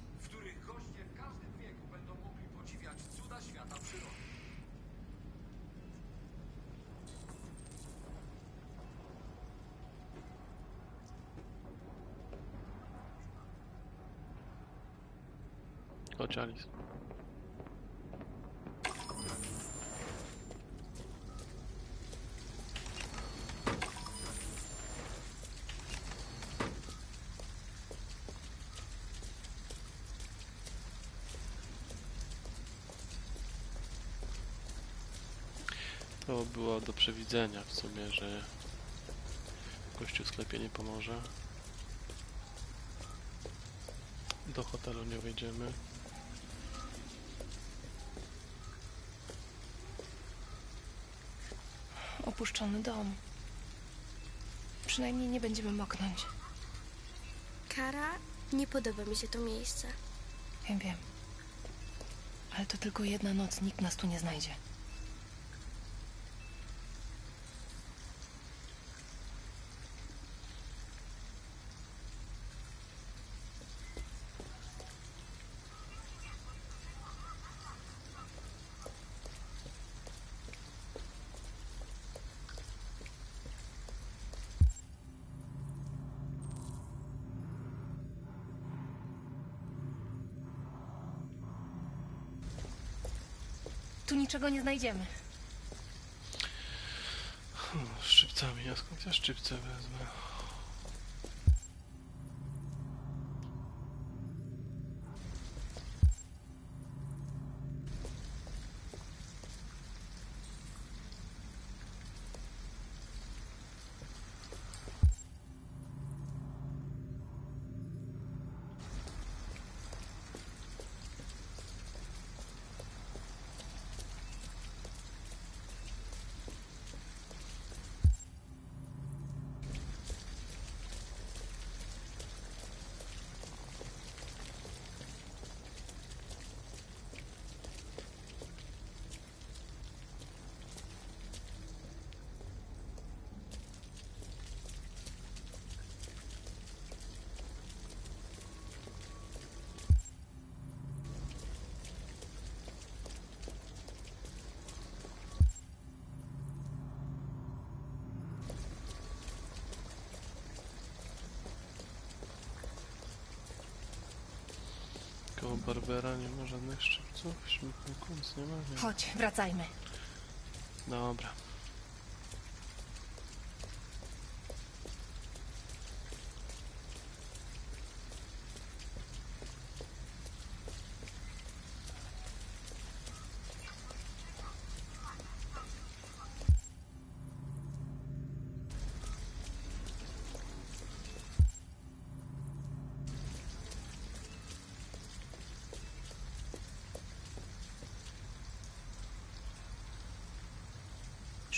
Chodź Alice. To było do przewidzenia w sumie, że gościu w sklepie nie pomoże. Do hotelu nie wejdziemy. Opuszczony dom. Przynajmniej nie będziemy moknąć. Kara, nie podoba mi się to miejsce. Wiem, wiem. Ale to tylko jedna noc, nikt nas tu nie znajdzie. Niczego nie znajdziemy. Hmm, Szczypcami, a skąd ja szczypce wezmę? Koło Barbera nie ma żadnych szczypców, śmietniku, nic nie ma. Nie. Chodź, wracajmy. Dobra.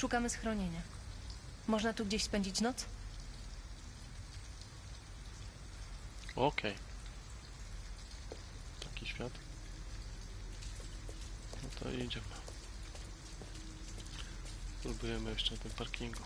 Szukamy schronienia. Można tu gdzieś spędzić noc? Okej. Taki świat. No to idziemy. Spróbujemy jeszcze na tym parkingu.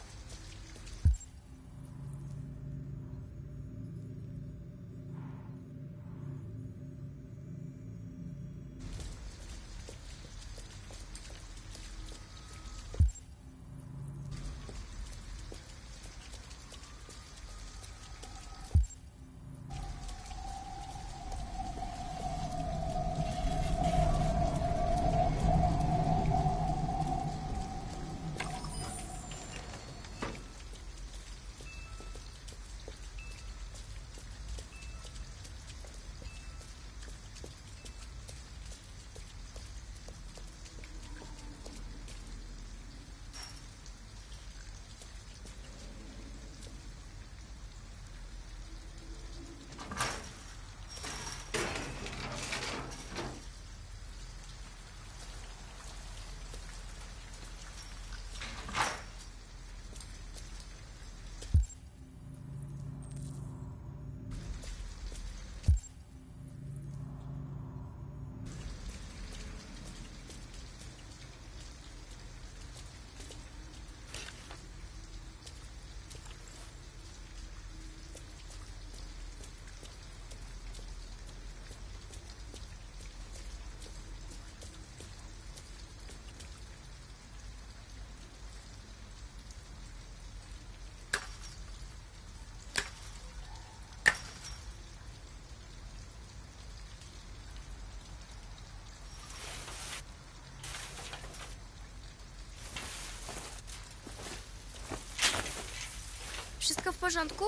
Wszystko w porządku?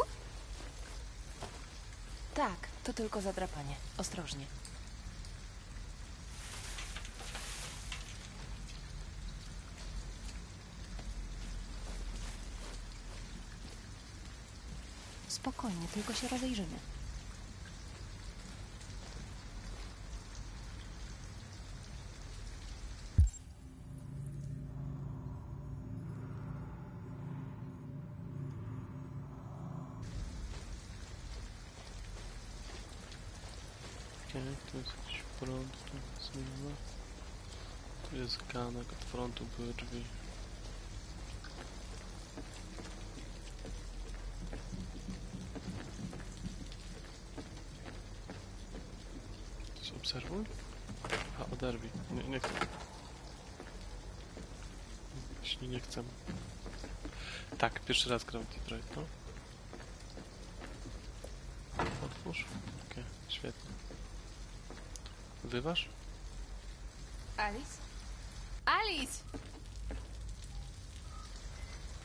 Tak, to tylko zadrapanie. Ostrożnie. Spokojnie, tylko się rozejrzymy. Nie ma. Tu jest ganek, od frontu były drzwi. Obserwuj? A, oderwij. Nie, nie chcę. Jeśli nie chcę. Tak, pierwszy raz gram Detroit, no. Otwórz. Okej, świetnie. Wyważ? Alice? Alice!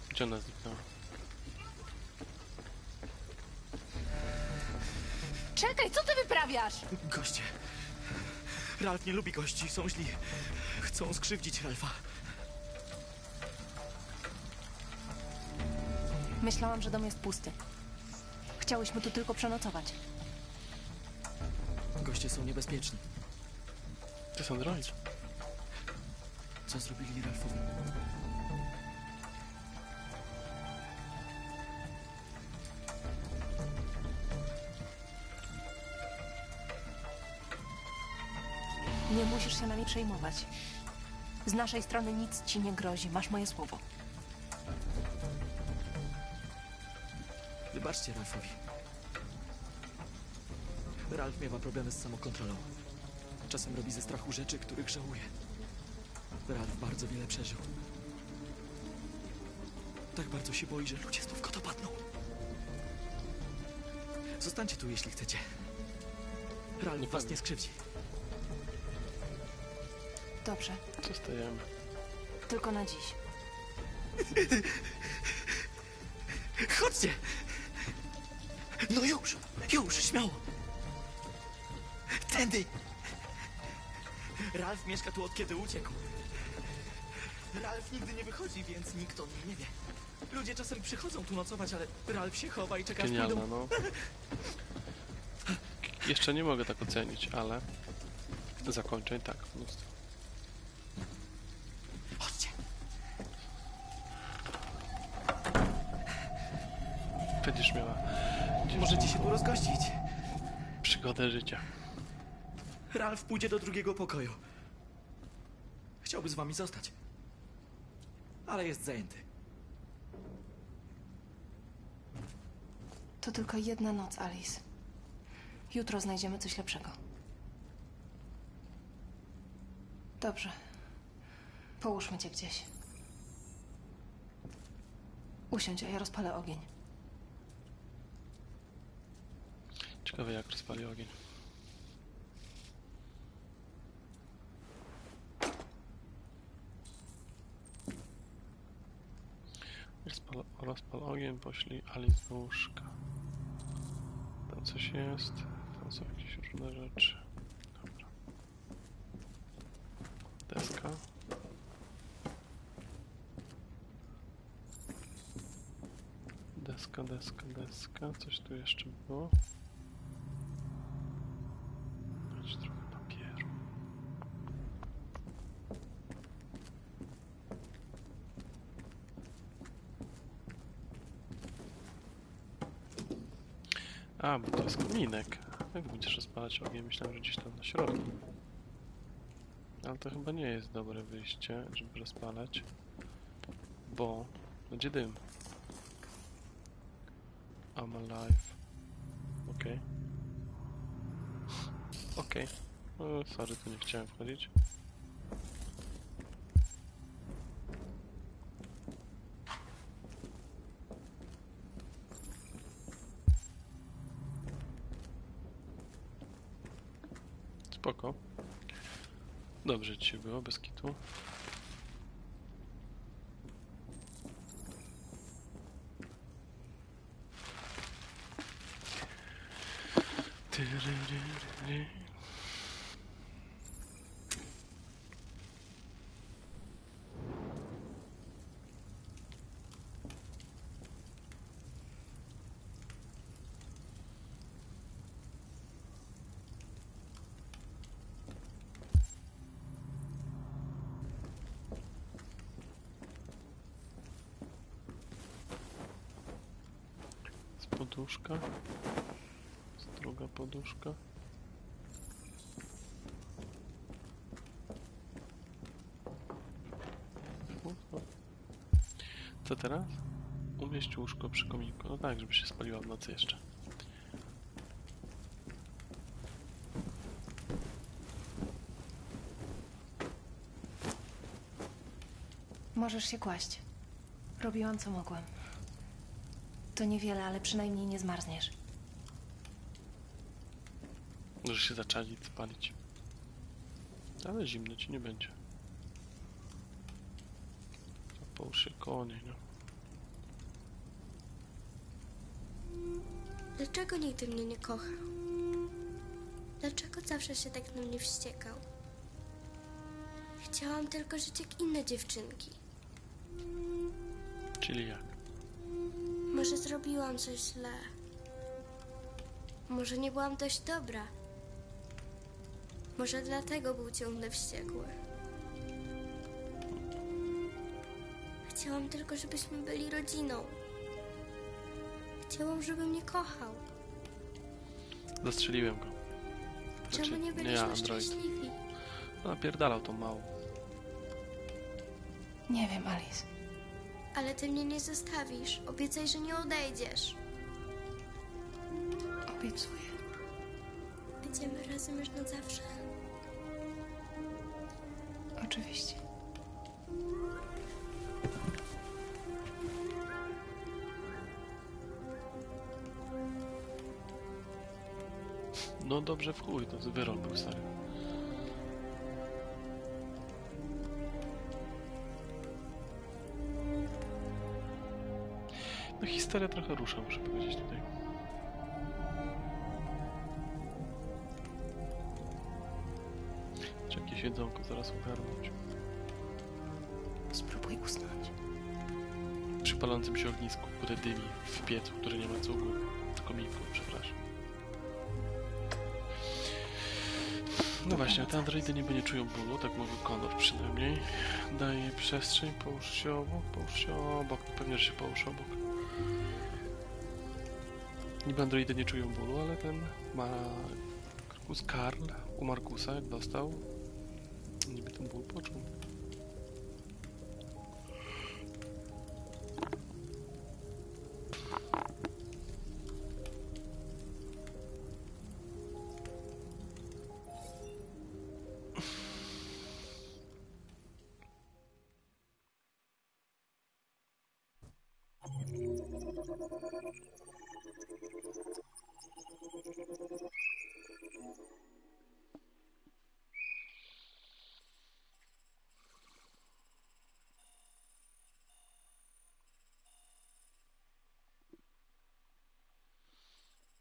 Gdzie ona zniknęła? Czekaj, co ty wyprawiasz? Goście. Ralf nie lubi gości, są źli. Chcą skrzywdzić Ralfa. Myślałam, że dom jest pusty. Chciałyśmy tu tylko przenocować. Goście są niebezpieczni. To jest Android. Co zrobili Ralfowi? Nie musisz się nami przejmować. Z naszej strony nic ci nie grozi, masz moje słowo. Wybaczcie Ralfowi. Ralf miewa problemy z samokontrolą. Czasem robi ze strachu rzeczy, których żałuje. Ralf bardzo wiele przeżył. Tak bardzo się boi, że ludzie znów go dopadną. Zostańcie tu, jeśli chcecie. Ralf was nie skrzywdzi. Dobrze, Zostajemy. tylko na dziś. Chodźcie! No już, już, śmiało. Tędy! Ralf mieszka tu od kiedy uciekł. Ralf nigdy nie wychodzi, więc nikt o nim nie wie. Ludzie czasem przychodzą tu nocować, ale Ralf się chowa i czeka aż Genialna, pójdą. no. Jeszcze nie mogę tak ocenić, ale zakończeń tak, mnóstwo. Chodźcie. Będziesz miała gdzieś Możecie się tu rozgościć. przygodę życia. Ralf pójdzie do drugiego pokoju. Chciałby z wami zostać. Ale jest zajęty. To tylko jedna noc, Alice. Jutro znajdziemy coś lepszego. Dobrze. Połóżmy cię gdzieś. Usiądź, a ja rozpalę ogień. Ciekawe jak rozpali ogień. Ogień, poślij Alice do łóżka. Tam coś jest, tam są jakieś różne rzeczy. Dobra. Deska. Deska, deska, deska. Coś tu jeszcze było. Dać trochę papieru. A, bo to jest kominek. Jak będziesz rozpalać ogień? Myślałem, że gdzieś tam na środku. Ale to chyba nie jest dobre wyjście, żeby rozpalać. Bo będzie dym. I'm alive. Okej. Okej. No, sorry, tu nie chciałem wchodzić. Spoko. Dobrze ci było, bez kitu. Jest poduszka. Druga poduszka. Co teraz? Umieść łóżko przy kominku. No tak, żeby się spaliła w nocy jeszcze. Możesz się kłaść. Robiłam co mogłam. To niewiele, ale przynajmniej nie zmarzniesz. Może się zaczali spalić. Ale zimno ci nie będzie. Połóż się koło niej, no. Dlaczego nigdy mnie nie kochał? Dlaczego zawsze się tak na mnie wściekał? Chciałam tylko żyć jak inne dziewczynki. Czyli jak? Może zrobiłam coś źle. Może nie byłam dość dobra. Może dlatego był ciągle wściekły. Chciałam tylko, żebyśmy byli rodziną. Chciałam, żeby mnie kochał. Zastrzeliłem go. Czemu nie nie byliśmy ja, Android. szczęśliwi? No, napierdalał tą małą. Nie wiem, Alice. Ale ty mnie nie zostawisz. Obiecaj, że nie odejdziesz. Obiecuję. Będziemy razem już na zawsze. Oczywiście. No dobrze w chuj, to wyrol był stary. Historia trochę rusza, muszę powiedzieć tutaj. Czy jakieś jedzonko zaraz ogarnąć. Spróbuj usnąć. Przy palącym się ognisku, które dymi w piecu, który nie ma cugu. Kominku, przepraszam. No właśnie, te androidy niby nie czują bólu, tak mówił Konor przynajmniej. Daje przestrzeń, połóż się obok, połóż się obok, pewnie, że się połóż obok. Niby androidy nie czują bólu, ale ten ma... Karl u Markusa, jak dostał, niby ten ból poczuł.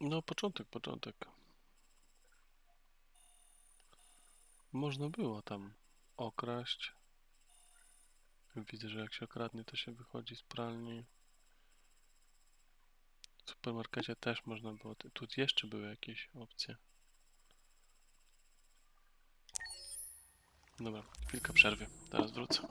No, początek, początek. Można było tam okraść. Widzę, że jak się okradnie, to się wychodzi z pralni. W supermarkecie też można było. Tu jeszcze były jakieś opcje. Dobra, chwilka przerwy. Teraz wrócę.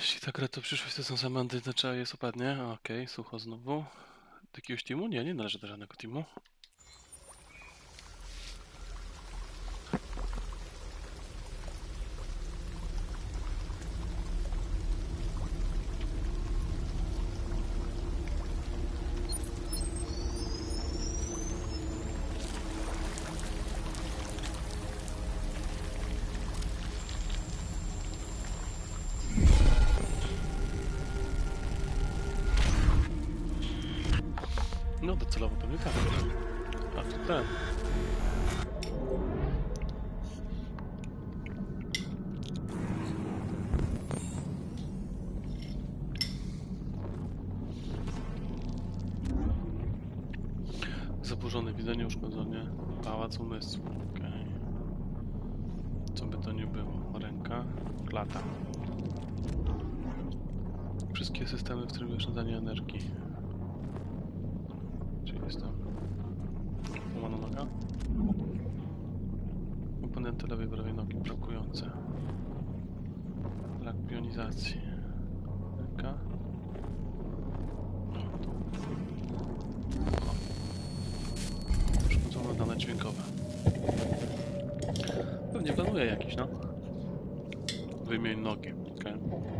Jeśli tak gra to przyszłość, to są same antyczaje, super, nie? Okej, okay, sucho znowu. Do jakiegoś teamu? Nie, nie należy do żadnego teamu. dźwiękowe. No, Pewnie planuję jakiś, no. Wymień nogi, okej. Okay.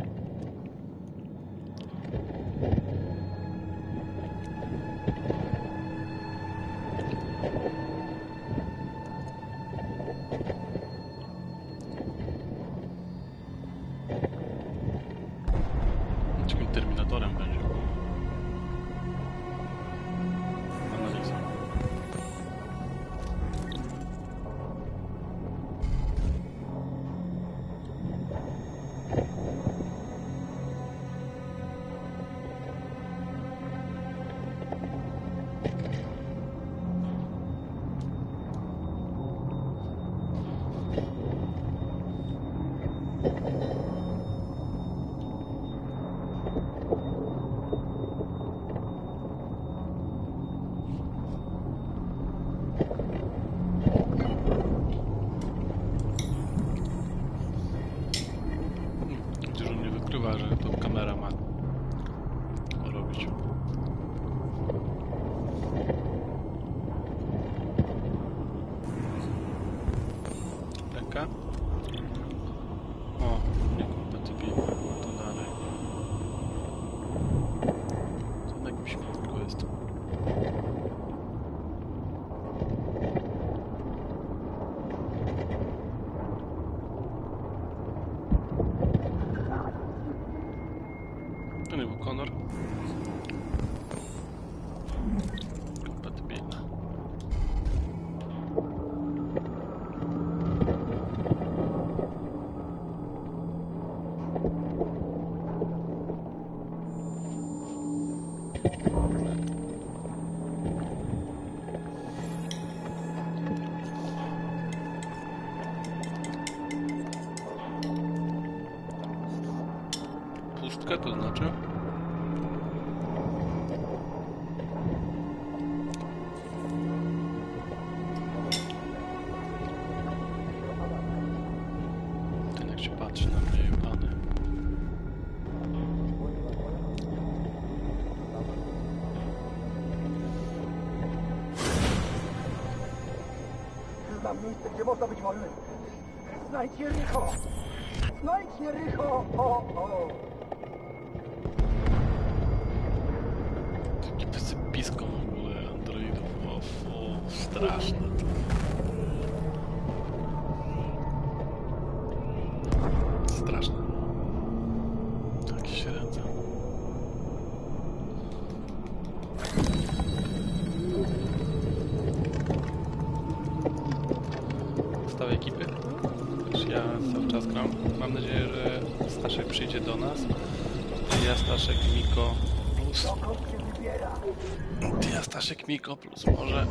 Leszek Miko plus może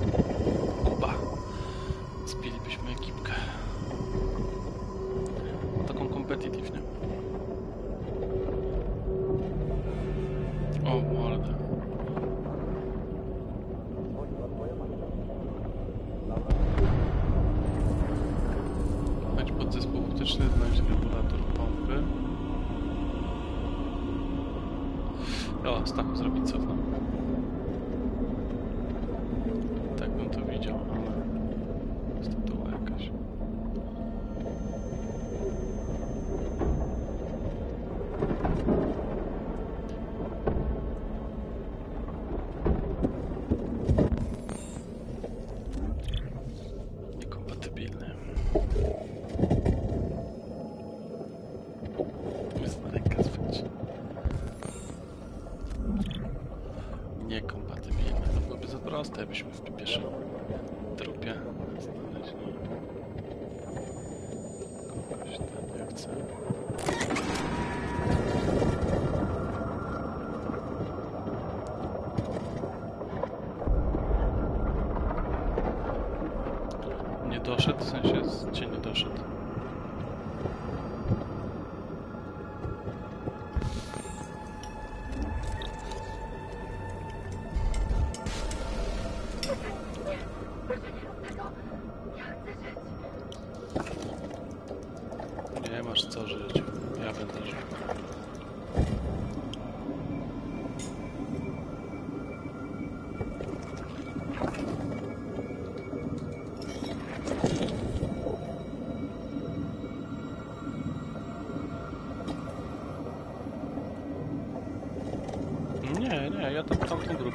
Kuba. Zbilibyśmy ekipkę. Taką competitive, nie? O, mordę.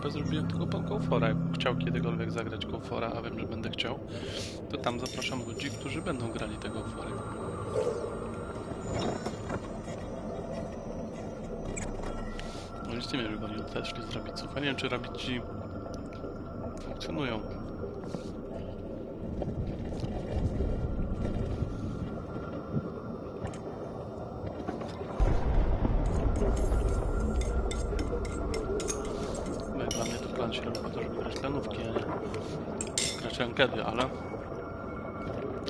Grupę zrobiłem tylko po Komfora. Jakbym chciał kiedykolwiek zagrać Komfora, a wiem, że będę chciał, to tam zapraszam ludzi, którzy będą grali tego Komfora. No nic nie wiem, żeby oni odeszli z rabiców. Ja nie wiem, czy rabici funkcjonują. Grać rankedy, ale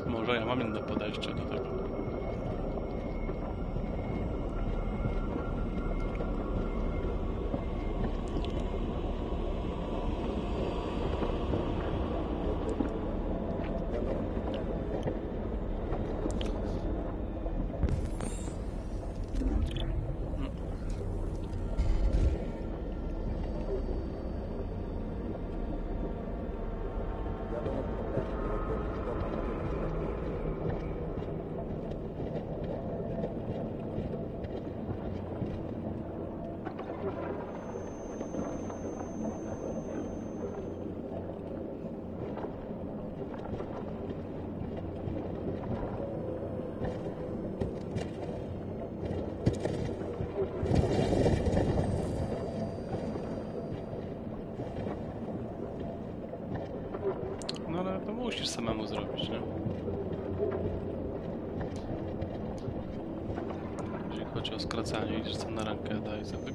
może ja mam inne podejście do tego. No ale to musisz nie? Jeżeli chodzi o skracanie, idziesz tam na rankę, i sobie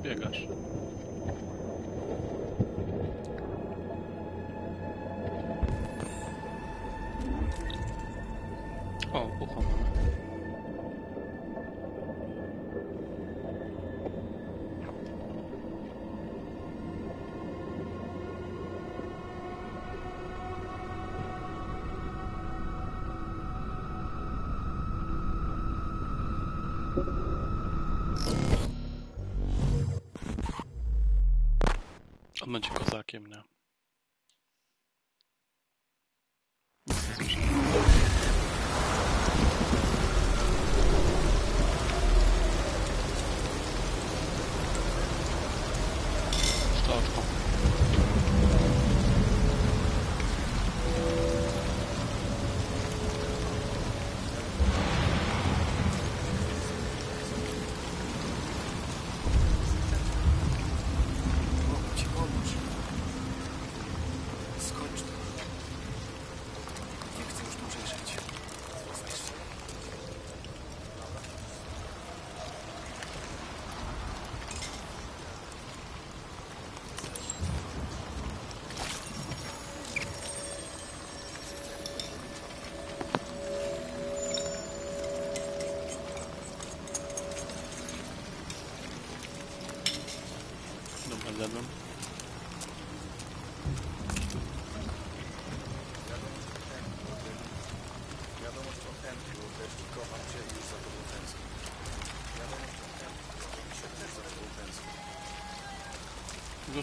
będzie kozakiem, nie?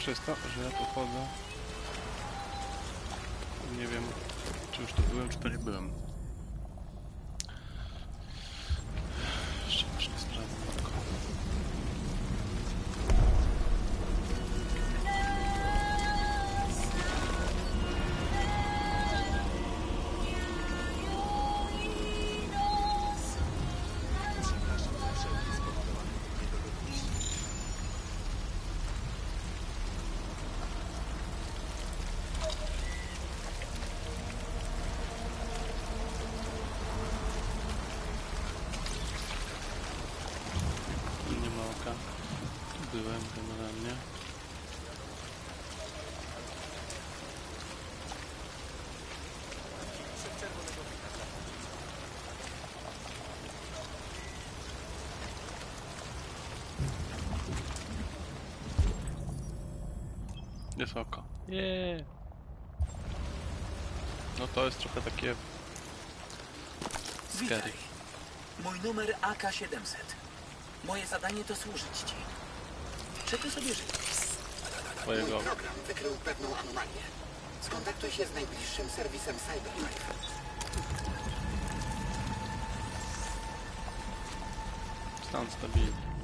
Jest to, że ja tu chodzę. Nie wiem, czy już tu byłem, czy to nie byłem. Jest oko. Yeah. No to jest trochę takie scary. Witaj. Mój numer AK-700. Moje zadanie to służyć ci. Czego sobie życzysz? Twojego Mój program wykrył pewną anomalię. Skontaktuj się z najbliższym serwisem CyberLife. Stan stabilny.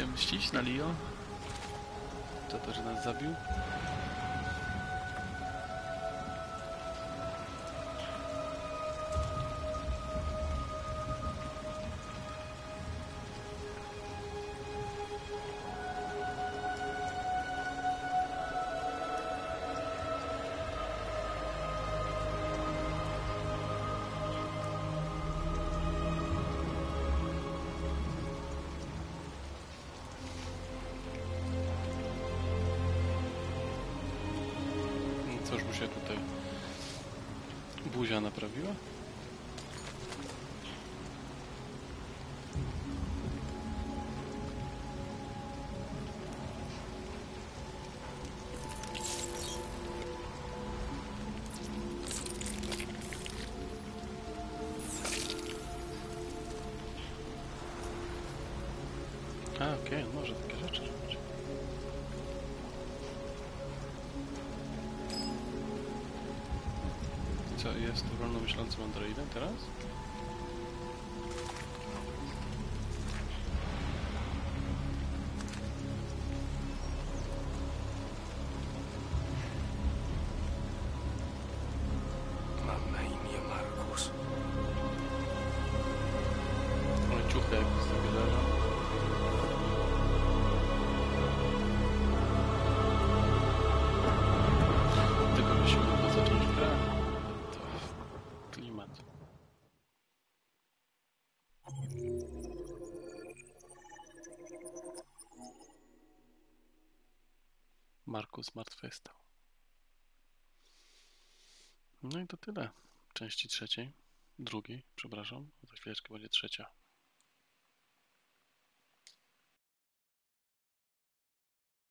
Się mścić na Leo? Za to, że nas zabił? Cóż mu się tutaj buzia naprawiła? A, okej, on Co, jest wolnomyślącym androidem teraz? Markus zmartwychwstał. No i to tyle. Części trzeciej. Drugiej, przepraszam. Za chwileczkę będzie trzecia.